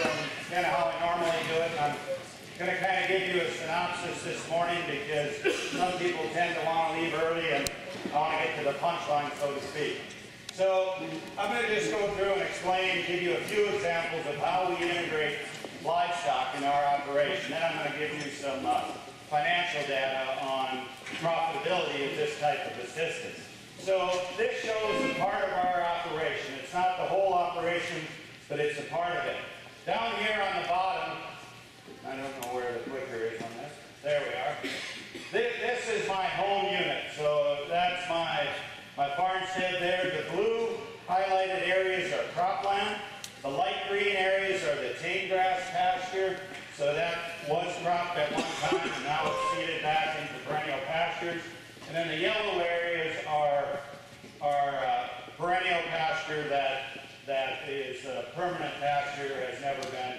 from kind of how I normally do it. I'm going to kind of give you a synopsis this morning because some people tend to want to leave early and I want to get to the punchline, so to speak. So I'm going to just go through and explain, give you a few examples of how we integrate livestock in our operation. Then I'm going to give you some uh, financial data on profitability of this type of assistance. So this shows a part of our operation. It's not the whole operation, but it's a part of it. Down here on the bottom, I don't know where the clicker is on this. There we are. This, this is my home unit. So that's my, my farmstead there. The blue highlighted areas are cropland. The light green areas are the tame grass pasture. So that was cropped at one time, and now it's seeded back into perennial pastures. And then the yellow areas are, are uh, perennial pasture that, that is uh, permanent pasture, has never been,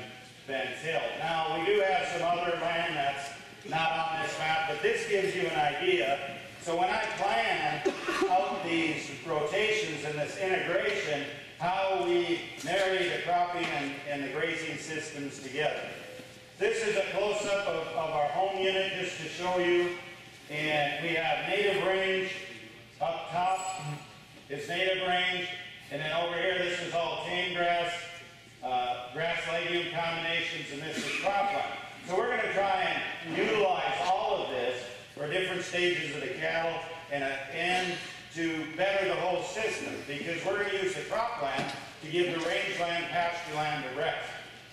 been tilled. Now, we do have some other land that's not on this map, but this gives you an idea. So when I plan out these rotations and this integration, how we marry the cropping and, and the grazing systems together. This is a close-up of, of our home unit just to show you and we have native range up top is native range. And then over here, this is all tame grass, uh, grass legume combinations, and this is cropland. So we're going to try and utilize all of this for different stages of the cattle and, uh, and to better the whole system because we're going to use the cropland to give the rangeland, pasture land a rest.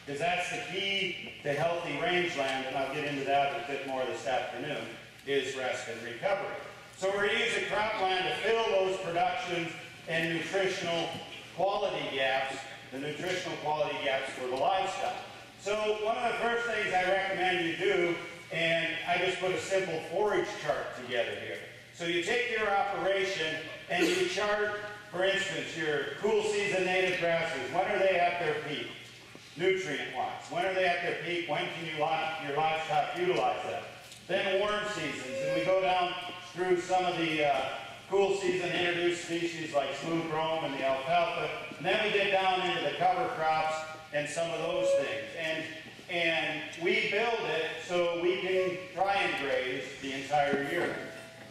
Because that's the key to healthy rangeland, and I'll get into that a bit more this afternoon is rest and recovery. So we're using cropland to fill those production and nutritional quality gaps, the nutritional quality gaps for the livestock. So one of the first things I recommend you do, and I just put a simple forage chart together here. So you take your operation and you chart, for instance, your cool season native grasses. When are they at their peak? Nutrient-wise. When are they at their peak? When can you, your livestock utilize them? then warm seasons, and we go down through some of the uh, cool season introduced species like smooth brome and the alfalfa, and then we get down into the cover crops and some of those things. And, and we build it so we can try and graze the entire year.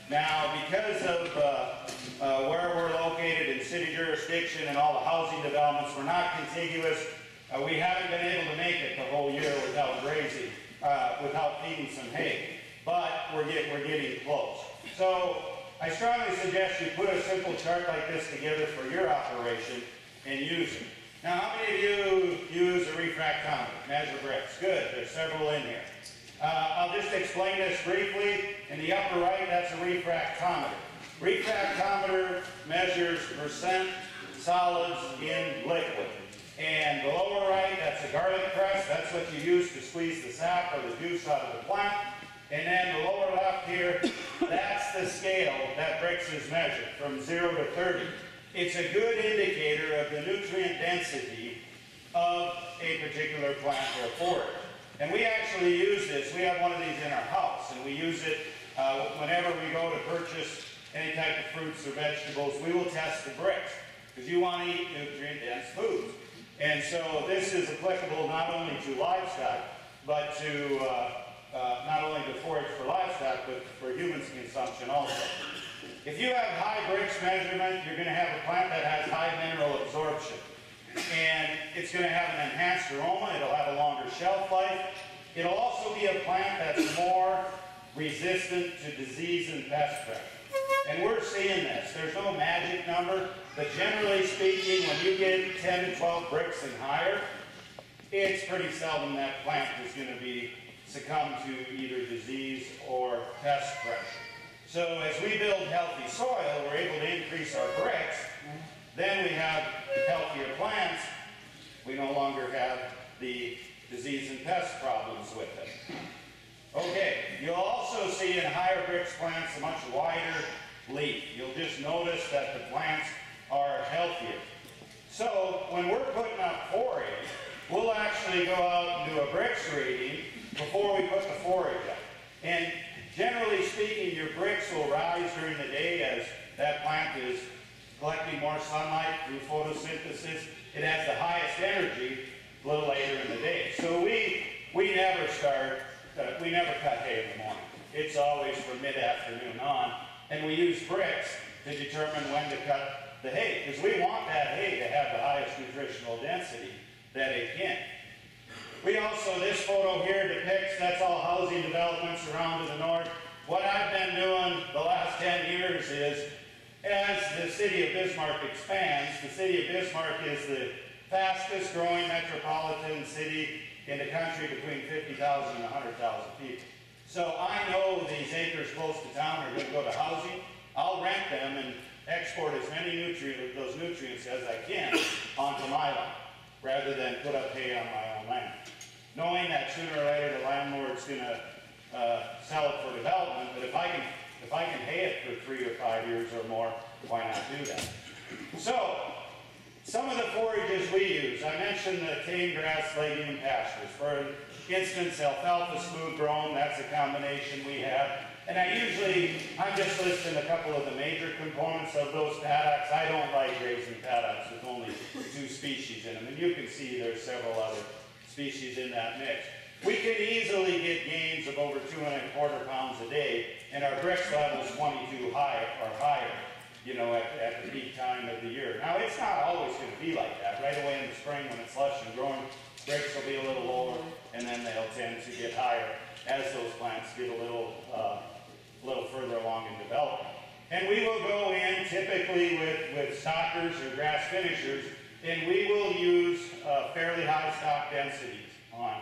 Now, because of uh, uh, where we're located in city jurisdiction and all the housing developments, we're not contiguous. Uh, we haven't been able to make it the whole year without grazing, uh, without feeding some hay but we're, get, we're getting close. So I strongly suggest you put a simple chart like this together for your operation and use it. Now, how many of you use a refractometer, measure Brix? Good, there's several in here. Uh, I'll just explain this briefly. In the upper right, that's a refractometer. Refractometer measures percent solids in liquid. And the lower right, that's a garlic press. That's what you use to squeeze the sap or the juice out of the plant. And then the lower left here, that's the scale that Brix is measured from 0 to 30. It's a good indicator of the nutrient density of a particular plant or forage. And we actually use this. We have one of these in our house, and we use it uh, whenever we go to purchase any type of fruits or vegetables. We will test the Brix because you want to eat nutrient-dense foods. And so this is applicable not only to livestock, but to uh, uh, not only to forage for livestock, but for humans consumption also. If you have high Brix measurement, you're going to have a plant that has high mineral absorption. And it's going to have an enhanced aroma, it'll have a longer shelf life. It'll also be a plant that's more resistant to disease and pest pressure. And we're seeing this. There's no magic number, but generally speaking, when you get 10 to 12 Brix and higher, it's pretty seldom that plant is going to be succumb to either disease or pest pressure. So as we build healthy soil, we're able to increase our Brix. Then we have healthier plants. We no longer have the disease and pest problems with them. Okay, you'll also see in higher Brix plants a much wider leaf. You'll just notice that the plants are healthier. So when we're putting up forage, we'll actually go out and do a Brix reading before we put the forage up. And generally speaking, your Brix will rise during the day as that plant is collecting more sunlight through photosynthesis. It has the highest energy a little later in the day. So we, we never start, uh, we never cut hay in the morning. It's always from mid-afternoon on, and we use Brix to determine when to cut the hay, because we want that hay to have the highest nutritional density that it can. We also, this photo here depicts, that's all housing developments around to the north. What I've been doing the last 10 years is, as the city of Bismarck expands, the city of Bismarck is the fastest growing metropolitan city in the country between 50,000 and 100,000 people. So I know these acres close to town are going to go to housing. I'll rent them and export as many nutrient, those nutrients as I can onto my land, rather than put up hay on my own land. Knowing that sooner or later the landlord's going to uh, sell it for development, but if I can if I can hay it for three or five years or more, why not do that? So, some of the forages we use, I mentioned the tame grass legume pastures. For instance, alfalfa smooth brome, that's a combination we have. And I usually, I'm just listing a couple of the major components of those paddocks. I don't like grazing paddocks with only two species in them. And you can see there's several other species in that mix. We can easily get gains of over two and a quarter pounds a day, and our Brix level is 22 high or higher, you know, at, at the peak time of the year. Now, it's not always going to be like that. Right away in the spring when it's lush and growing, Brix will be a little lower, and then they'll tend to get higher as those plants get a little, uh, little further along in development. And we will go in typically with, with stockers or grass finishers, and we will use uh, fairly high stock densities on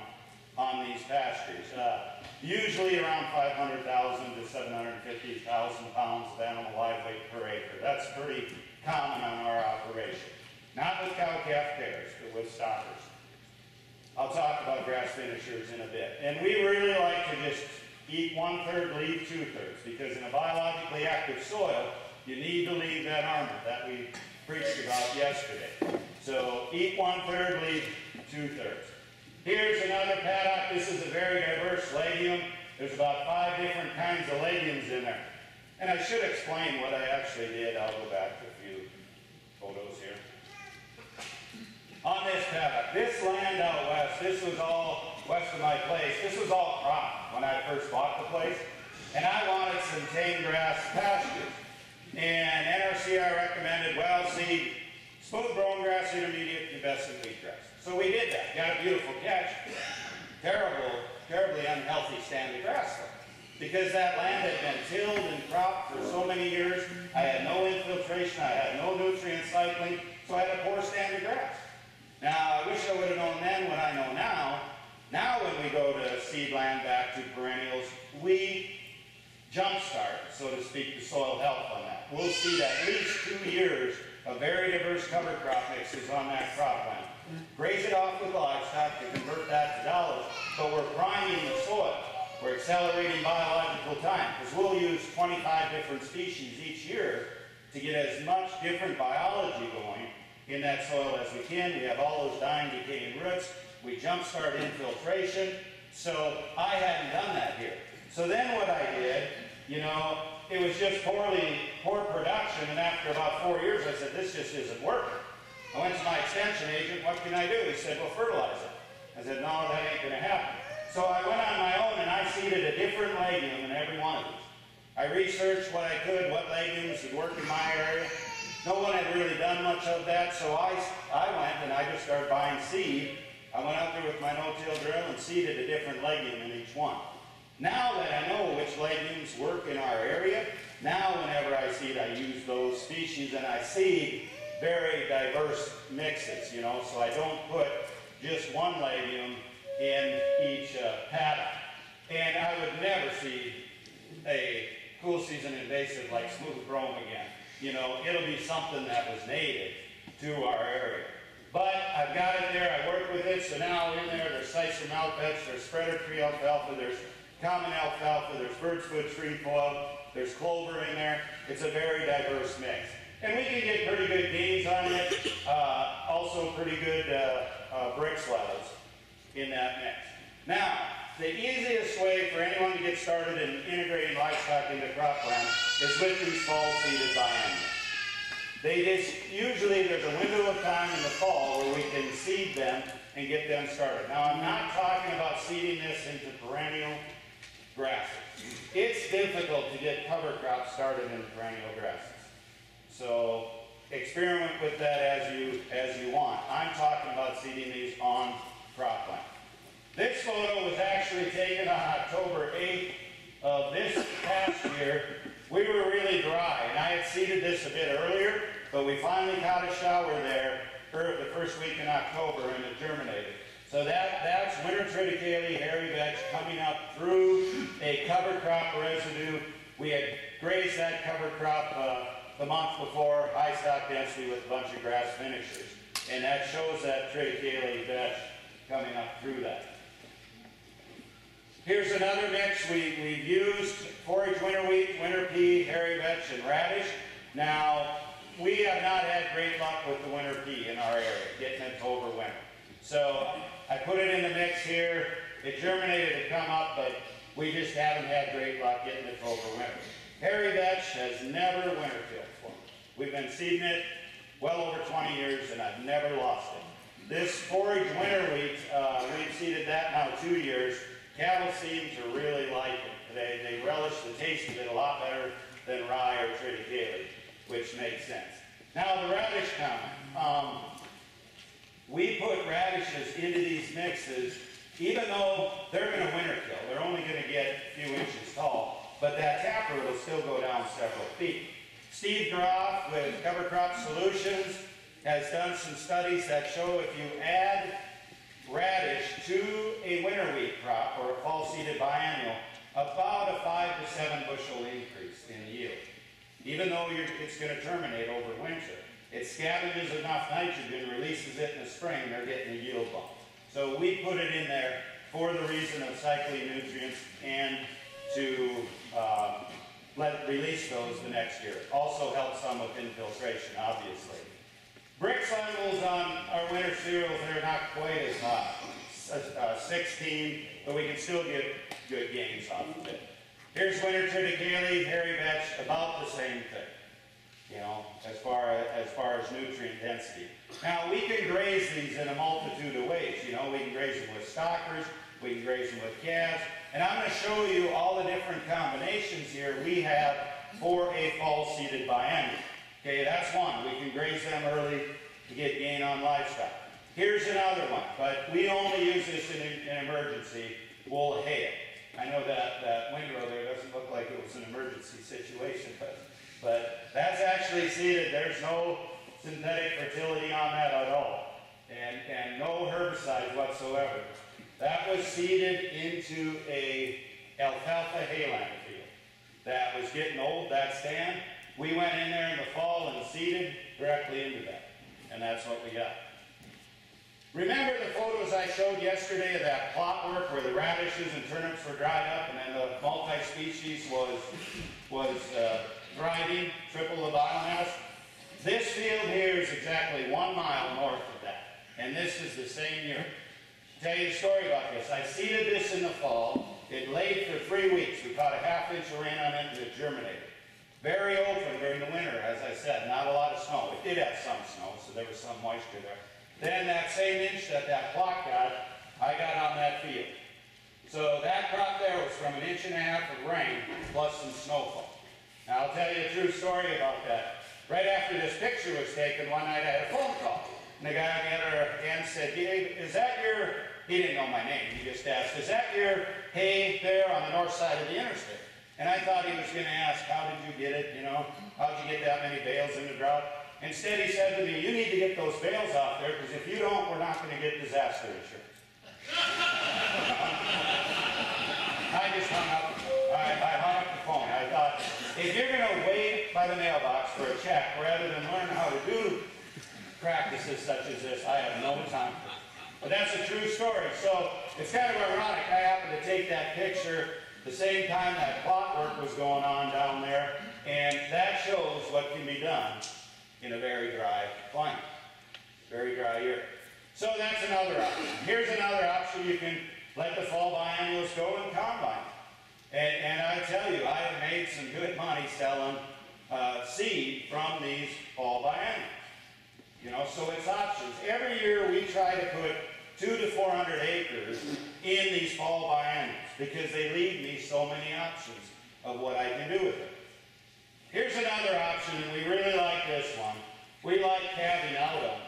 on these pastures. Uh, usually around 500,000 to 750,000 pounds of animal live weight per acre. That's pretty common on our operation. Not with cow-calf pairs, but with stockers. I'll talk about grass finishers in a bit. And we really like to just eat one-third, leave two-thirds, because in a biologically active soil, you need to leave that armor that we preached about yesterday. So eat one-third, leave two-thirds. Here's another paddock. This is a very diverse legume. There's about five different kinds of legumes in there. And I should explain what I actually did. I'll go back to a few photos here. On this paddock, this land out west, this was all west of my place. This was all crop when I first bought the place. And I wanted some tame grass pastures. And NRCS recommended well seed, smooth brome grass intermediate, and best in wheatgrass. So we did that. Got a beautiful catch. Terrible, terribly unhealthy standing grass. Because that land had been tilled and cropped for so many years. I had no infiltration, I had no nutrient cycling, so I had a poor standing grass. Now, I wish I would have known then what I know now. Now when we go to seed land back to perennials, we jumpstart, so to speak, the soil health on that. We'll see at least two years of very diverse cover crop mixes on that cropland graze it off with livestock to convert that to dollars, but we're priming the soil. We're accelerating biological time because we'll use 25 different species each year to get as much different biology going in that soil as we can. We have all those dying, decaying roots. We jumpstart infiltration. So I hadn't done that here. So then what I did, you know, it was just poorly, poor production, and after about four years I said, this just isn't working. I went to my extension agent, what can I do? He said, well, fertilize it. I said, no, that ain't gonna happen. So I went on my own and I seeded a different legume in every one of these. I researched what I could, what legumes would work in my area. No one had really done much of that, so I, I went and I just started buying seed. I went out there with my no-till drill and seeded a different legume in each one. Now that I know which legumes work in our area, now whenever I seed, I use those species and I seed very diverse mixes, you know, so I don't put just one legume in each uh, paddock. And I would never see a cool season invasive like smooth brome again. You know, it'll be something that was native to our area. But I've got it there, I work with it, so now in there there's Cicer milkvetch, there's spreader tree alfalfa, there's common alfalfa, there's bird's foot trefoil, there's clover in there. It's a very diverse mix. And we can get pretty good gains on it, uh, also pretty good uh, uh, levels in that mix. Now, the easiest way for anyone to get started in integrating livestock into cropland is with these fall seeded biennials. They just, usually there's a window of time in the fall where we can seed them and get them started. Now, I'm not talking about seeding this into perennial grasses. It's difficult to get cover crops started in perennial grasses. So experiment with that as you, as you want. I'm talking about seeding these on cropland. This photo was actually taken on October 8th of this past year. We were really dry, and I had seeded this a bit earlier, but we finally caught a shower there the first week in October, and it germinated. So that, that's winter triticale hairy vetch coming up through a cover crop residue. We had grazed that cover crop uh, the month before, high stock density with a bunch of grass finishers. And that shows that triticale vetch coming up through that. Here's another mix we, we've used, forage winter wheat, winter pea, hairy vetch, and radish. Now, we have not had great luck with the winter pea in our area, getting it over winter. So I put it in the mix here. It germinated to come up, but we just haven't had great luck getting it over winter. Hairy vetch has never winter killed for me. We've been seeding it well over 20 years, and I've never lost it. This forage winter wheat, uh, we've seeded that now two years. Cattle seem to really like it. They, they relish the taste of it a lot better than rye or triticale, which makes sense. Now the radish comment. Um, we put radishes into these mixes, even though they're going to winter kill. They're only going to get a few inches tall, but that taproot will still go down several feet. Steve Groff with Cover Crop Solutions has done some studies that show if you add radish to a winter wheat crop or a fall seeded biennial, about a five to seven bushel increase in yield, even though it's going to terminate over winter. It scavenges enough nitrogen, releases it in the spring, they're getting a yield bump. So we put it in there for the reason of cycling nutrients and to uh, let release those the next year. Also helps some with infiltration, obviously. Brix levels on our winter cereals, they're not quite as hot. Uh, 16, but we can still get good gains off of it. Here's winter triticale, hairy vetch, about the same thing. You know, as far as, as far as nutrient density. Now we can graze these in a multitude of ways. You know, we can graze them with stockers, we can graze them with calves, and I'm going to show you all the different combinations here we have for a fall seeded biennial. Okay, that's one. We can graze them early to get gain on livestock. Here's another one, but we only use this in an emergency. Wool hay. I know that, that windrow there doesn't look like it was an emergency situation, but, but that's actually seeded. There's no synthetic fertility on that at all, and, and no herbicides whatsoever. That was seeded into a alfalfa hayland field that was getting old, that stand, we went in there in the fall and seeded directly into that. And that's what we got. Remember the photos I showed yesterday of that plot work where the radishes and turnips were dried up and then the multi-species was, was uh, thriving, triple the biomass? This field here is exactly one mile north of that. And this is the same year. I'll tell you a story about this. I seeded this in the fall. It laid for three weeks. We caught a half inch of rain on it and it germinated. Very open during the winter, as I said, not a lot of snow. It did have some snow, so there was some moisture there. Then that same inch that that clock got, I got on that field. So that crop there was from an inch and a half of rain plus some snowfall. Now I'll tell you a true story about that. Right after this picture was taken, one night I had a phone call. And the guy on the other end said, is that your, he didn't know my name, he just asked, is that your hay there on the north side of the interstate? And I thought he was going to ask, how did you get it? You know, How did you get that many bales in the drought? Instead, he said to me, you need to get those bales off there, because if you don't, we're not going to get disaster insurance. I just hung up. I, I hung up the phone. I thought, if you're going to wait by the mailbox for a check rather than learn how to do practices such as this, I have no time for it. But that's a true story. So it's kind of ironic. I happened to take that picture the same time that plot work was going on down there, and that shows what can be done in a very dry climate, very dry year. So that's another option. Here's another option. You can let the fall biennials go and combine. And, and I tell you, I have made some good money selling uh, seed from these fall biennials. You know, so it's options. Every year we try to put two to 400 acres in these fall biennials because they leave me so many options of what I can do with it. Here's another option, and we really like this one. We like calving out on.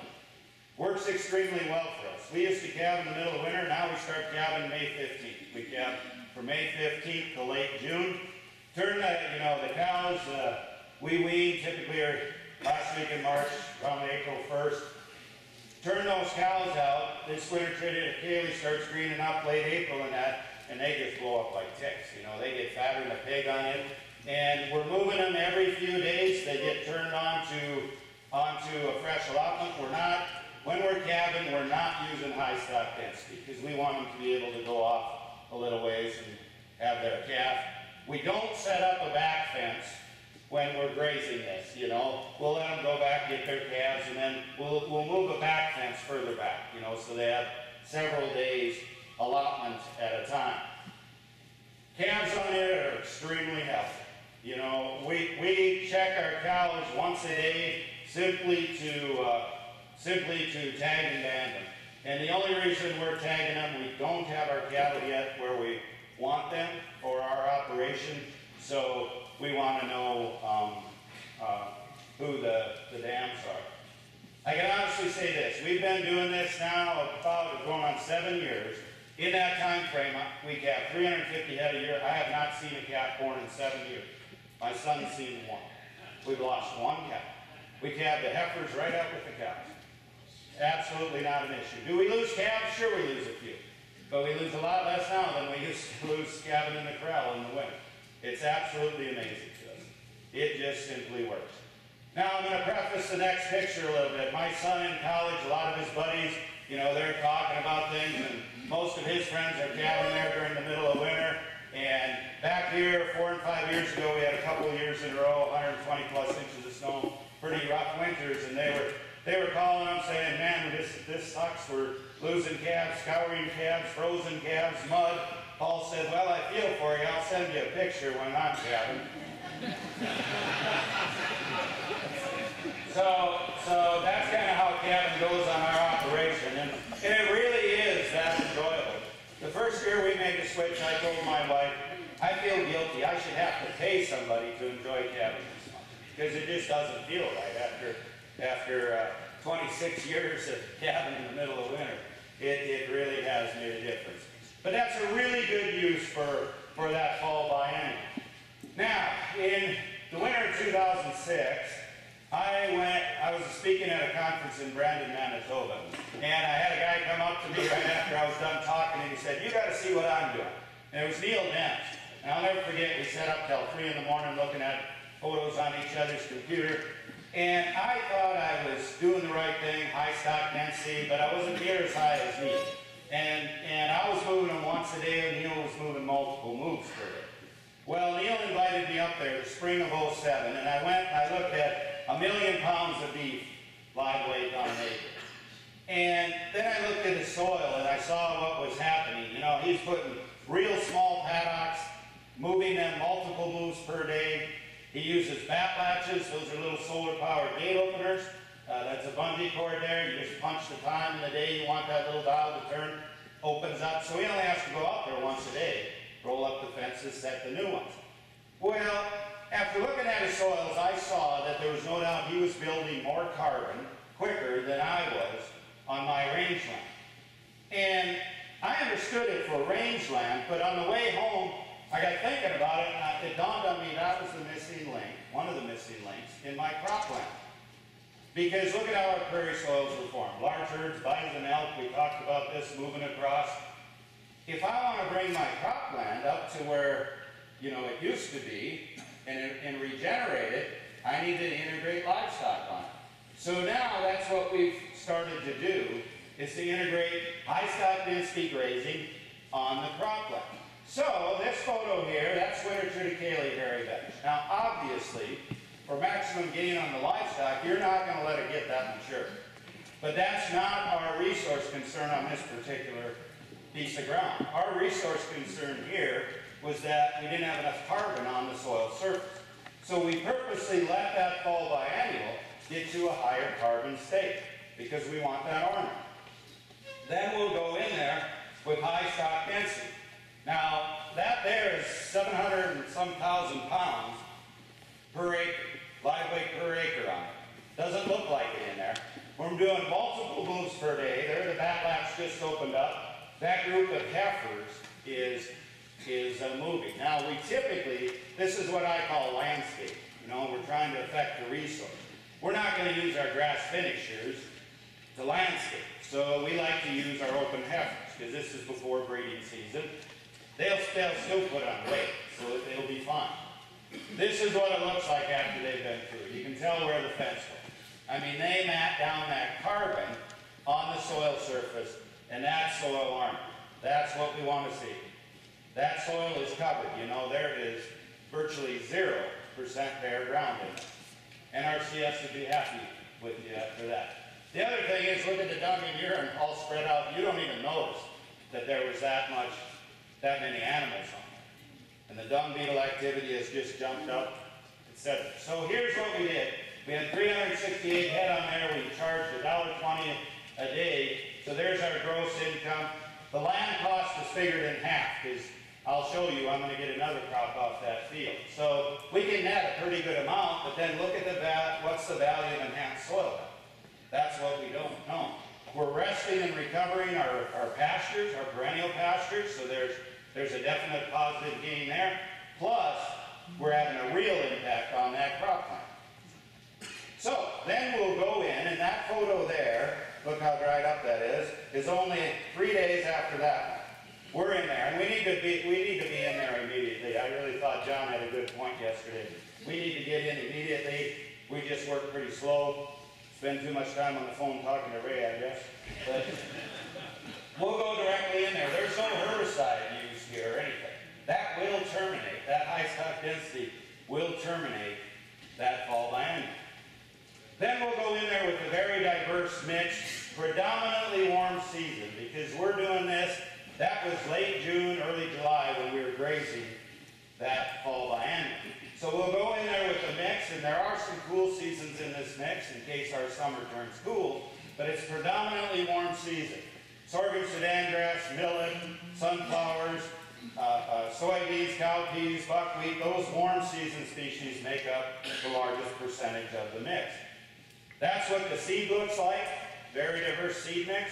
Works extremely well for us. We used to calve in the middle of winter, now we start calving May 15th. We calve from May 15th to late June. Turn the, you know, the cows, uh, we weed typically are last week in March, around April 1st. Turn those cows out, this winter triticale starts greening up late April and that, and they just blow up like ticks. You know, they get fatter than a pig on it. And we're moving them every few days. They get turned onto, onto a fresh allotment. We're not, when we're calving, we're not using high stock density because we want them to be able to go off a little ways and have their calf. We don't set up a back fence when we're grazing this, you know. We'll let them go back, get their calves, and then we'll, we'll move a back fence further back, you know, so they have several days allotment at a time. Calves on it are extremely healthy. You know, we, we check our cows once a day simply to, uh, simply to tag and band them. And the only reason we're tagging them, we don't have our cattle yet where we want them for our operation. So we want to know um, uh, who the, the dams are. I can honestly say this, we've been doing this now about going on seven years. In that time frame, we calve 350 head a year. I have not seen a calf born in seven years. My son's seen one. We've lost one cow. We calve the heifers right up with the cows. Absolutely not an issue. Do we lose calves? Sure we lose a few. But we lose a lot less now than we used to lose calving in the corral in the winter. It's absolutely amazing to us. It just simply works. Now I'm going to preface the next picture a little bit. My son in college, a lot of his buddies, you know, they're talking about things, and most of his friends are calving there during the middle of winter. And back here, four and five years ago, we had a couple of years in a row, 120 plus inches of snow, pretty rough winters, and they were they were calling them saying, man, this, this sucks. We're losing calves, scouring calves, frozen calves, mud. Paul said, well, I feel for you. I'll send you a picture when I'm calving. so, so that's kind of how calving goes on our operation. And, and it really is that enjoyable. The first year we made the switch, I told my wife, I feel guilty. I should have to pay somebody to enjoy much. Because it just doesn't feel right after after uh, 26 years of calving in the middle of winter. It, it really has made a difference. But that's a really good use for, for that fall biennial. Now, in the winter of 2006, I went, I was speaking at a conference in Brandon, Manitoba, and I had a guy come up to me right after I was done talking, and he said, you got to see what I'm doing. And it was Neil Dennis. And I'll never forget, we sat up till 3 in the morning looking at photos on each other's computer, and I thought I was doing the right thing, high stock density, but I wasn't near as high as Neil. And, and I was moving them once a day, and Neil was moving multiple moves per day. Well, Neil invited me up there the spring of 07, and I went and I looked at a million pounds of beef live weight on an acre. And then I looked at his soil, and I saw what was happening. You know, he's putting real small paddocks, moving them multiple moves per day, he uses Batt-Latches. Those are little solar powered gate openers. Uh, that's a bungee cord there. You just punch the time and the day you want that little dial to turn. Opens up. So he only has to go out there once a day, roll up the fences, set the new ones. Well, after looking at his soils, I saw that there was no doubt he was building more carbon quicker than I was on my rangeland. And I understood it for rangeland, but on the way home, I got thinking about it, and it dawned on me that was the missing link, one of the missing links, in my cropland. Because look at how our prairie soils were formed. Large herds, bison, elk, we talked about this moving across. If I want to bring my cropland up to where, you know, it used to be, and, and regenerate it, I need to integrate livestock on it. So now that's what we've started to do, is to integrate high stock density grazing on the cropland. So this photo here, that's winter triticale hairy vetch. Now obviously, for maximum gain on the livestock, you're not going to let it get that mature. But that's not our resource concern on this particular piece of ground. Our resource concern here was that we didn't have enough carbon on the soil surface. So we purposely let that fall biennial get to a higher carbon state because we want that ornament. Then we'll go in there with high stock density. Now, that there is 700 and some thousand pounds per acre, live weight per acre on it. Doesn't look like it in there. We're doing multiple moves per day. There, the bat laps just opened up. That group of heifers is, is uh, moving. Now, we typically, this is what I call landscape. You know, we're trying to affect the resource. We're not going to use our grass finishers to landscape. So we like to use our open heifers because this is before breeding season. They'll, they'll still put on weight, so it'll be fine. This is what it looks like after they've been through. You can tell where the fence was. I mean, they mat down that carbon on the soil surface, and that's soil armor. That's what we want to see. That soil is covered. You know, there is virtually 0% bare ground in it. NRCS would be happy with you after that. The other thing is, look at the dung and urine all spread out. You don't even notice that there was that much, that many animals on. And the dung beetle activity has just jumped up, etc. So here's what we did. We had 368 head on there. We charged $1.20 a day. So there's our gross income. The land cost was figured in half because I'll show you, I'm going to get another crop off that field. So we can net a pretty good amount, but then look at the val what's the value of enhanced soil? That's what we don't know. We're resting and recovering our, our pastures, our perennial pastures, so there's, there's a definite positive gain there. Plus, we're having a real impact on that crop plant. So, then we'll go in, and that photo there, look how dried up that is, is only three days after that one. We're in there, and we need to be, we need to be in there immediately. I really thought John had a good point yesterday. We need to get in immediately. We just work pretty slow. Spend too much time on the phone talking to Ray, I guess. But we'll go directly in there. There's no herbicide or anything. That will terminate, that high stock density will terminate that fall biennial. Then we'll go in there with a very diverse mix, predominantly warm season, because we're doing this, that was late June, early July when we were grazing that fall biennial. So we'll go in there with a mix, and there are some cool seasons in this mix in case our summer turns cool, but it's predominantly warm season. Sorghum, Sudan grass, millet, sunflowers, uh, uh, soybeans, cowpeas, buckwheat, those warm season species make up the largest percentage of the mix. That's what the seed looks like, very diverse seed mix.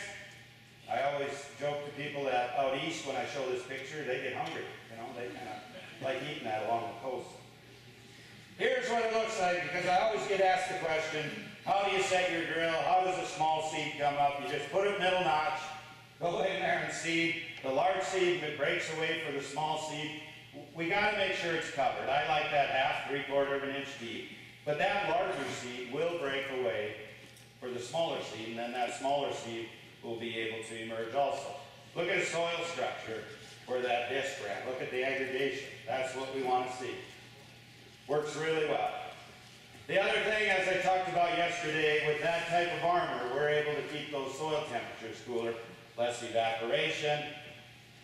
I always joke to people that out east when I show this picture, they get hungry. You know, they kind of like eating that along the coast. Here's what it looks like because I always get asked the question, how do you set your drill? How does a small seed come up? You just put it middle notch, go in there and seed. The large seed, if it breaks away for the small seed, we got to make sure it's covered. I like that half, three quarter of an inch deep. But that larger seed will break away for the smaller seed, and then that smaller seed will be able to emerge also. Look at the soil structure where that disc ran. Look at the aggregation. That's what we want to see. Works really well. The other thing, as I talked about yesterday, with that type of armor, we're able to keep those soil temperatures cooler, less evaporation,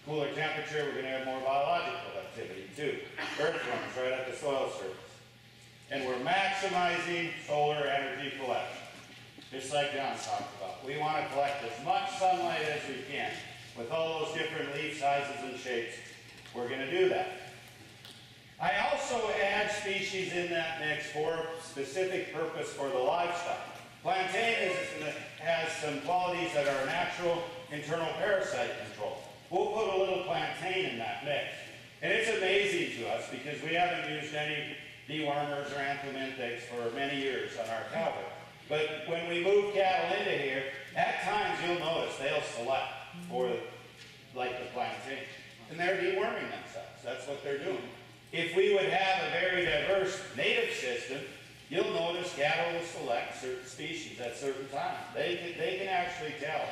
cooler temperature, we're going to have more biological activity too. Earthworms right at the soil surface. And we're maximizing solar energy collection, just like John talked about. We want to collect as much sunlight as we can. With all those different leaf sizes and shapes, we're going to do that. I also add species in that mix for specific purpose for the livestock. Plantain is, has some qualities that are natural internal parasite control. We'll put a little plantain in that mix. And it's amazing to us because we haven't used any dewormers or anthelmintics for many years on our cattle. But when we move cattle into here, at times you'll notice they'll select for like the plantain. And they're deworming themselves. That's what they're doing. If we would have a very diverse native system, you'll notice cattle will select certain species at certain times. They can, they can actually tell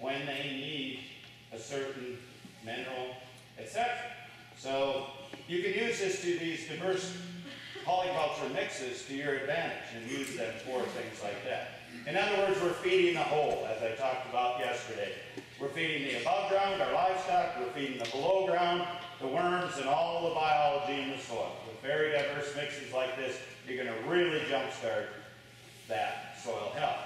when they need a certain mineral, etc. So you can use this to these diverse polyculture mixes to your advantage and use them for things like that. In other words, we're feeding the whole, as I talked about yesterday. We're feeding the above ground, our livestock, we're feeding the below ground, the worms, and all the biology in the soil. With very diverse mixes like this, you're going to really jumpstart that soil health.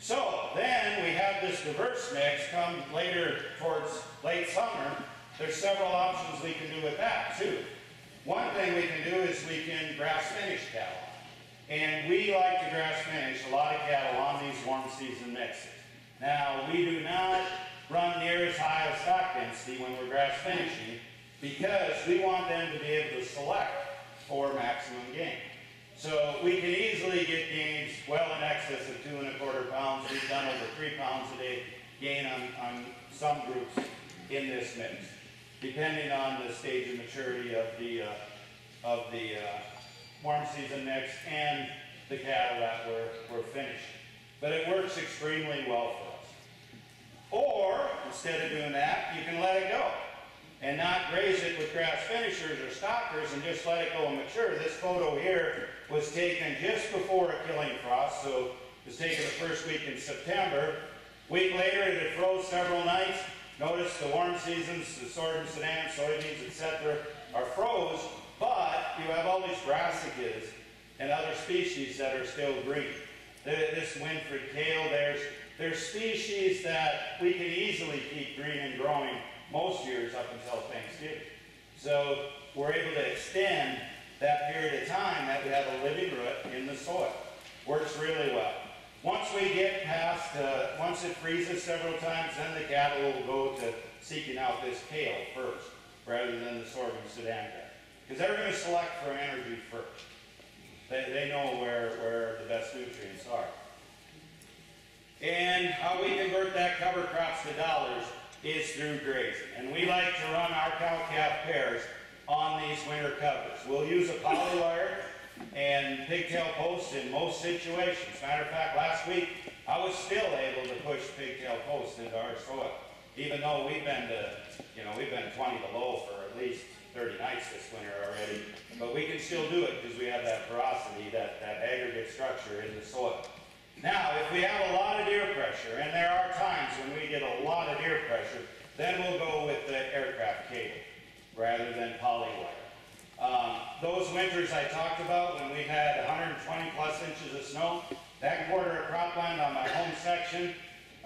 So then we have this diverse mix come later towards late summer, there's several options we can do with that too. One thing we can do is we can grass finish cattle. And we like to grass finish a lot of cattle on these warm season mixes. Now, we do not run near as high a stock density when we're grass finishing because we want them to be able to select for maximum gain. So we can easily get gains well in excess of two and a quarter pounds. We've done over three pounds a day gain on, on some groups in this mix, depending on the stage of maturity of the, uh, of the uh, warm season mix and the cattle that we're, we're finishing. But it works extremely well for us. Or, instead of doing that, you can let it go and not graze it with grass finishers or stockers and just let it go and mature. This photo here was taken just before a killing frost, so it was taken the first week in September. Week later, it had froze several nights. Notice the warm seasons, the sorghum, sudan, soybeans, etc., are froze, but you have all these brassicas and other species that are still green. This Winfred kale, there's, there's species that we can easily keep green and growing most years up until Thanksgiving. So we're able to extend that period of time that we have a living root in the soil. Works really well. Once we get past, uh, once it freezes several times, then the cattle will go to seeking out this kale first, rather than the sorghum grass. Because they're going to select for energy first. They, they know where, where the best nutrients are. And how we convert that cover crops to dollars is through grazing. And we like to run our cow-calf pairs on these winter covers. We'll use a poly wire and pigtail posts in most situations. Matter of fact, last week I was still able to push pigtail posts into our soil, even though we've been to, you know, we've been 20 below for at least 30 nights this winter already. But we can still do it because we have that porosity, that, that aggregate structure in the soil. Now, if we have a lot of deer pressure, and there are times when we get a lot of deer pressure, then we'll go with the aircraft cable rather than polywire. Um, those winters I talked about when we had 120 plus inches of snow, that quarter of cropland on my home section,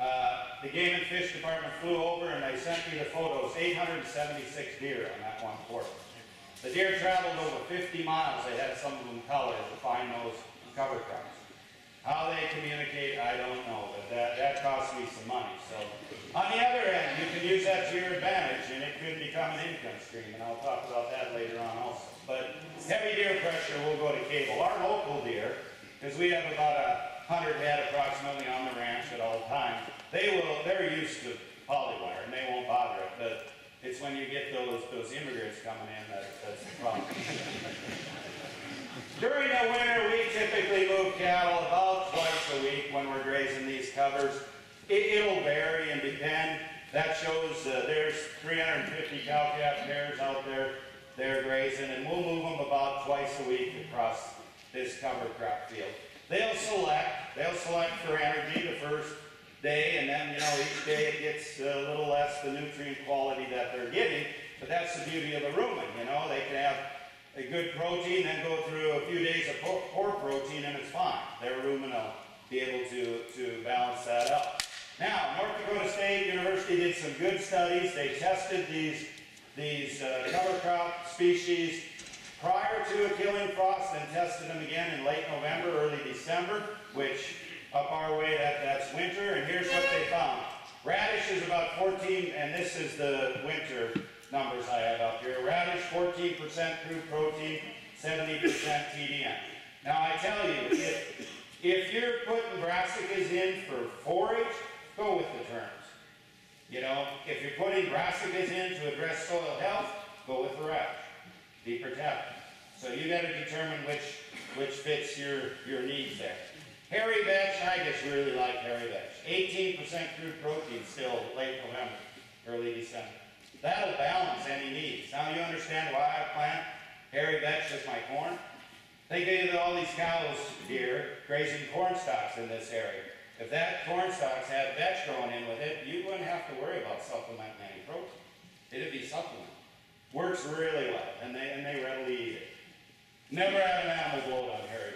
uh, the Game and Fish Department flew over and they sent me the photos, 876 deer on that one quarter. The deer traveled over 50 miles. They had some of them colored to find those cover crops. How they communicate, I don't know, but that, that costs me some money. So, on the other end, you can use that to your advantage, and it could become an income stream, and I'll talk about that later on also. But heavy deer pressure will go to cable. Our local deer, because we have about a hundred head approximately on the ranch at all times, they will, they're used to poly wire, and they won't bother it. But it's when you get those those immigrants coming in that that's the problem. During the winter, we typically move cattle about twice a week when we're grazing these covers. It, will vary and depend. That shows uh, there's 350 cow-calf pairs out there they're grazing, and we'll move them about twice a week across this cover crop field. They'll select, they'll select for energy the first day, and then, you know, each day it gets a little less the nutrient quality that they're getting, but that's the beauty of a rumen, you know, they can have a good protein, then go through a few days of poor, poor protein, and it's fine. Their rumen will be able to, to balance that out. Now, North Dakota State University did some good studies. They tested these, these uh, cover crop species prior to a killing frost and tested them again in late November, early December, which up our way, that, that's winter. And here's what they found. Radish is about 14, and this is the winter numbers I have up here. Radish, 14% crude protein, 70% TDN. Now I tell you, if, if you're putting brassicas in for forage, go with the terms. You know, if you're putting brassicas in to address soil health, go with the radish. Be protected. So you got to determine which which fits your, your needs there. Hairy vetch, I just really like hairy vetch. 18% crude protein still late November, early December. That'll balance any needs. Now you understand why I plant hairy vetch as my corn? Think of all these cows here grazing corn stalks in this area. If that corn stalks had vetch growing in with it, you wouldn't have to worry about supplementing any protein. It'd be supplement. Works really well, and they, and they readily eat it. Never had an animal bloat on hairy.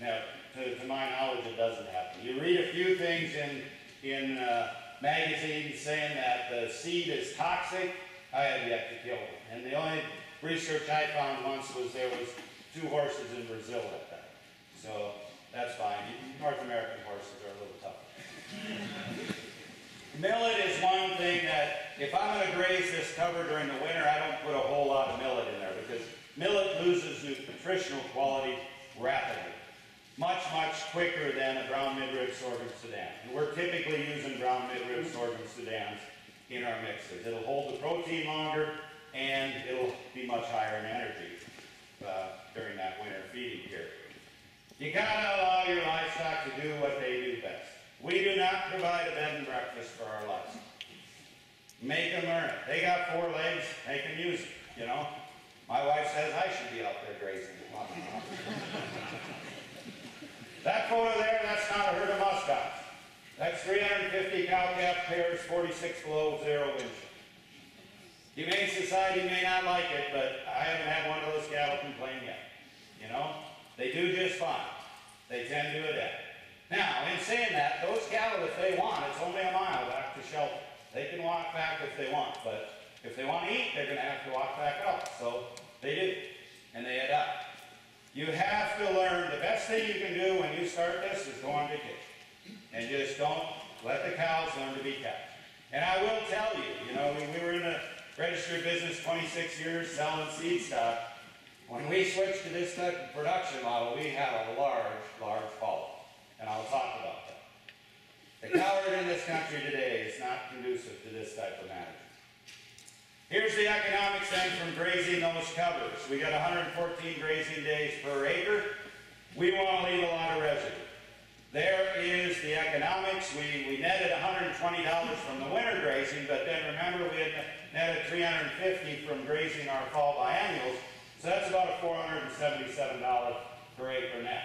Now, to, to my knowledge, it doesn't happen. You read a few things in, in uh, magazines saying that the seed is toxic. I have yet to kill one. And the only research I found once was there was two horses in Brazil at that. So that's fine. North American horses are a little tough. millet is one thing that if I'm going to graze this cover during the winter, I don't put a whole lot of millet in there because millet loses nutritional quality rapidly. Much, much quicker than a brown midrib sorghum sudan. And we're typically using brown midrib sorghum sudans in our mixes. It'll hold the protein longer and it'll be much higher in energy uh, during that winter feeding period. You gotta allow your livestock to do what they do best. We do not provide a bed and breakfast for our livestock. Make them earn it. They got four legs, make them use it, you know? My wife says I should be out there grazing. that photo there, that's not a herd of muskox. That's 350 cow-calf pairs, 46 below zero wind Humane Society may not like it, but I haven't had one of those cattle complain yet. You know? They do just fine. They tend to adapt. Now, in saying that, those cattle, if they want, it's only a mile back to shelter. They can walk back if they want, but if they want to eat, they're going to have to walk back up. So they do, and they adapt. You have to learn, the best thing you can do when you start this is go on vacation. And just don't let the cows learn to be cows. And I will tell you, you know, we, we were in a registered business 26 years selling seed stock. When we switched to this type of production model, we had a large, large fall. And I'll talk about that. The cow herd in this country today is not conducive to this type of management. Here's the economics then from grazing those covers. We got 114 grazing days per acre. We want to leave a lot of residue. There is the economics. We, we netted $120 from the winter grazing, but then remember we had netted 350 from grazing our fall biennials. So that's about a $477 per acre net.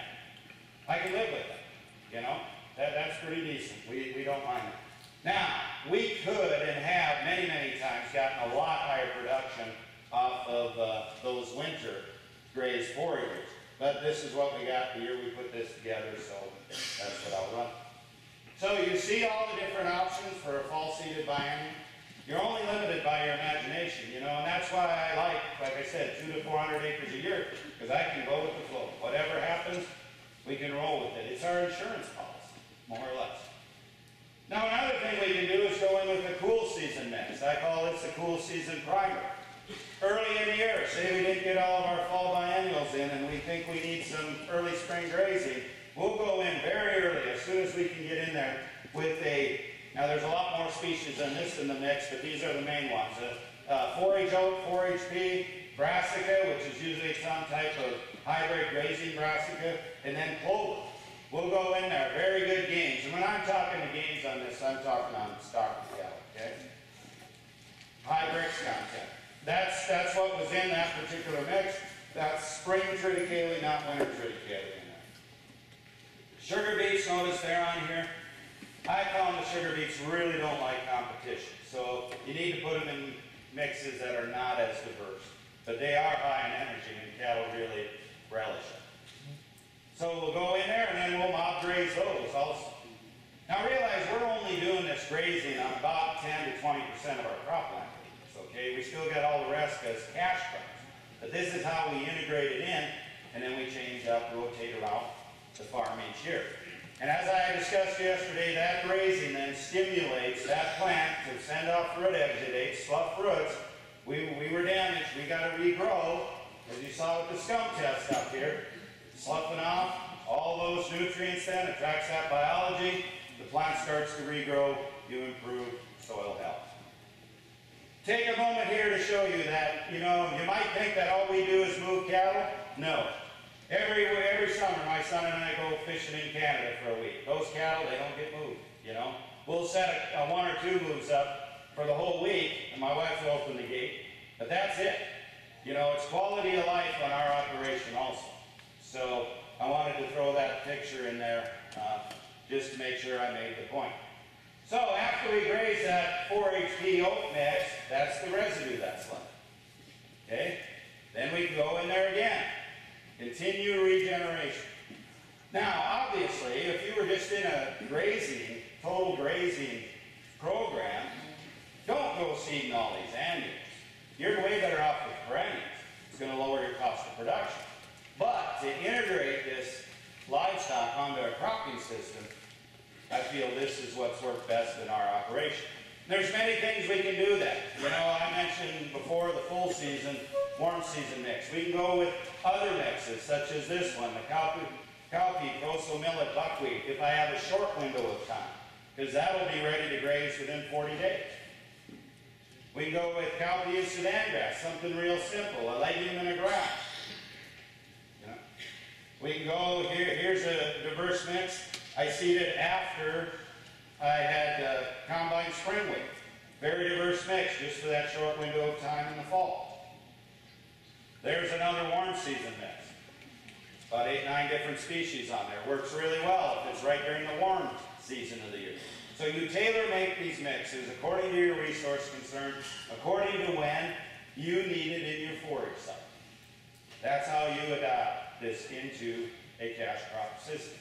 I can live with that, you know? That, that's pretty decent. We, we don't mind that. Now, we could and have many, many times gotten a lot higher production off of uh, those winter grazed foragers. But this is what we got the year we put this together, so that's what I'll run. So you see all the different options for a fall-seeded biennial. You're only limited by your imagination, you know, and that's why I like, like I said, two to 400 acres a year, because I can go with the flow. Whatever happens, we can roll with it. It's our insurance policy, more or less. Now another thing we can do is go in with the cool season mix. I call this the cool season primer. Early in the year, say we didn't get all of our fall biennials in and we think we need some early spring grazing, we'll go in very early, as soon as we can get in there, with a, now there's a lot more species than this in the mix, but these are the main ones. Uh, uh, forage oat, forage pea, brassica, which is usually some type of hybrid grazing brassica, and then clover. We'll go in there, very good gains. And when I'm talking to gains on this, I'm talking on stock cattle, okay? High Brix content. That's, that's what was in that particular mix. That's spring triticale, not winter triticale in there. Sugar beets, notice they're on here. I found the sugar beets really don't like competition. So you need to put them in mixes that are not as diverse. But they are high in energy and cattle really relish it. So we'll go in there and then we'll mob graze those also. Now realize we're only doing this grazing on about 10 to 20% of our cropland okay? We still got all the rest as cash crops. But this is how we integrate it in, and then we change up, rotate around the farm each year. And as I discussed yesterday, that grazing then stimulates that plant to send off root exudates, slough roots. We, we were damaged, we got to regrow, as you saw with the scum test up here. Sloughing off all those nutrients then, attracts that biology, the plant starts to regrow, you improve soil health take a moment here to show you that, you know, you might think that all we do is move cattle. No. Every, every summer, my son and I go fishing in Canada for a week. Those cattle, they don't get moved, you know. We'll set a, a one or two moves up for the whole week, and my wife will open the gate. But that's it. You know, it's quality of life on our operation also. So I wanted to throw that picture in there uh, just to make sure I made the point. So after we graze that 4-HP oat mix, that's the residue that's left. Okay? Then we go in there again. Continue regeneration. Now, obviously, if you were just in a grazing, total grazing program, don't go seeding all these annuals. You're way better off with perennials. It's going to lower your cost of production. But to integrate this livestock onto a cropping system, I feel this is what's worked best in our operation. There's many things we can do that. You know, I mentioned before the full season, warm season mix. We can go with other mixes, such as this one, the cowpea, cowpea, coastal millet, buckwheat, if I have a short window of time, because that'll be ready to graze within 40 days. We can go with cowpea and Sudan grass, something real simple, a legume and a grass. You know? We can go, here, here's a diverse mix. I seeded after I had uh, combine spring wheat. Very diverse mix, just for that short window of time in the fall. There's another warm season mix. About eight, nine different species on there. Works really well if it's right during the warm season of the year. So you tailor make these mixes according to your resource concern, according to when you need it in your forage site. That's how you adopt this into a cash crop system.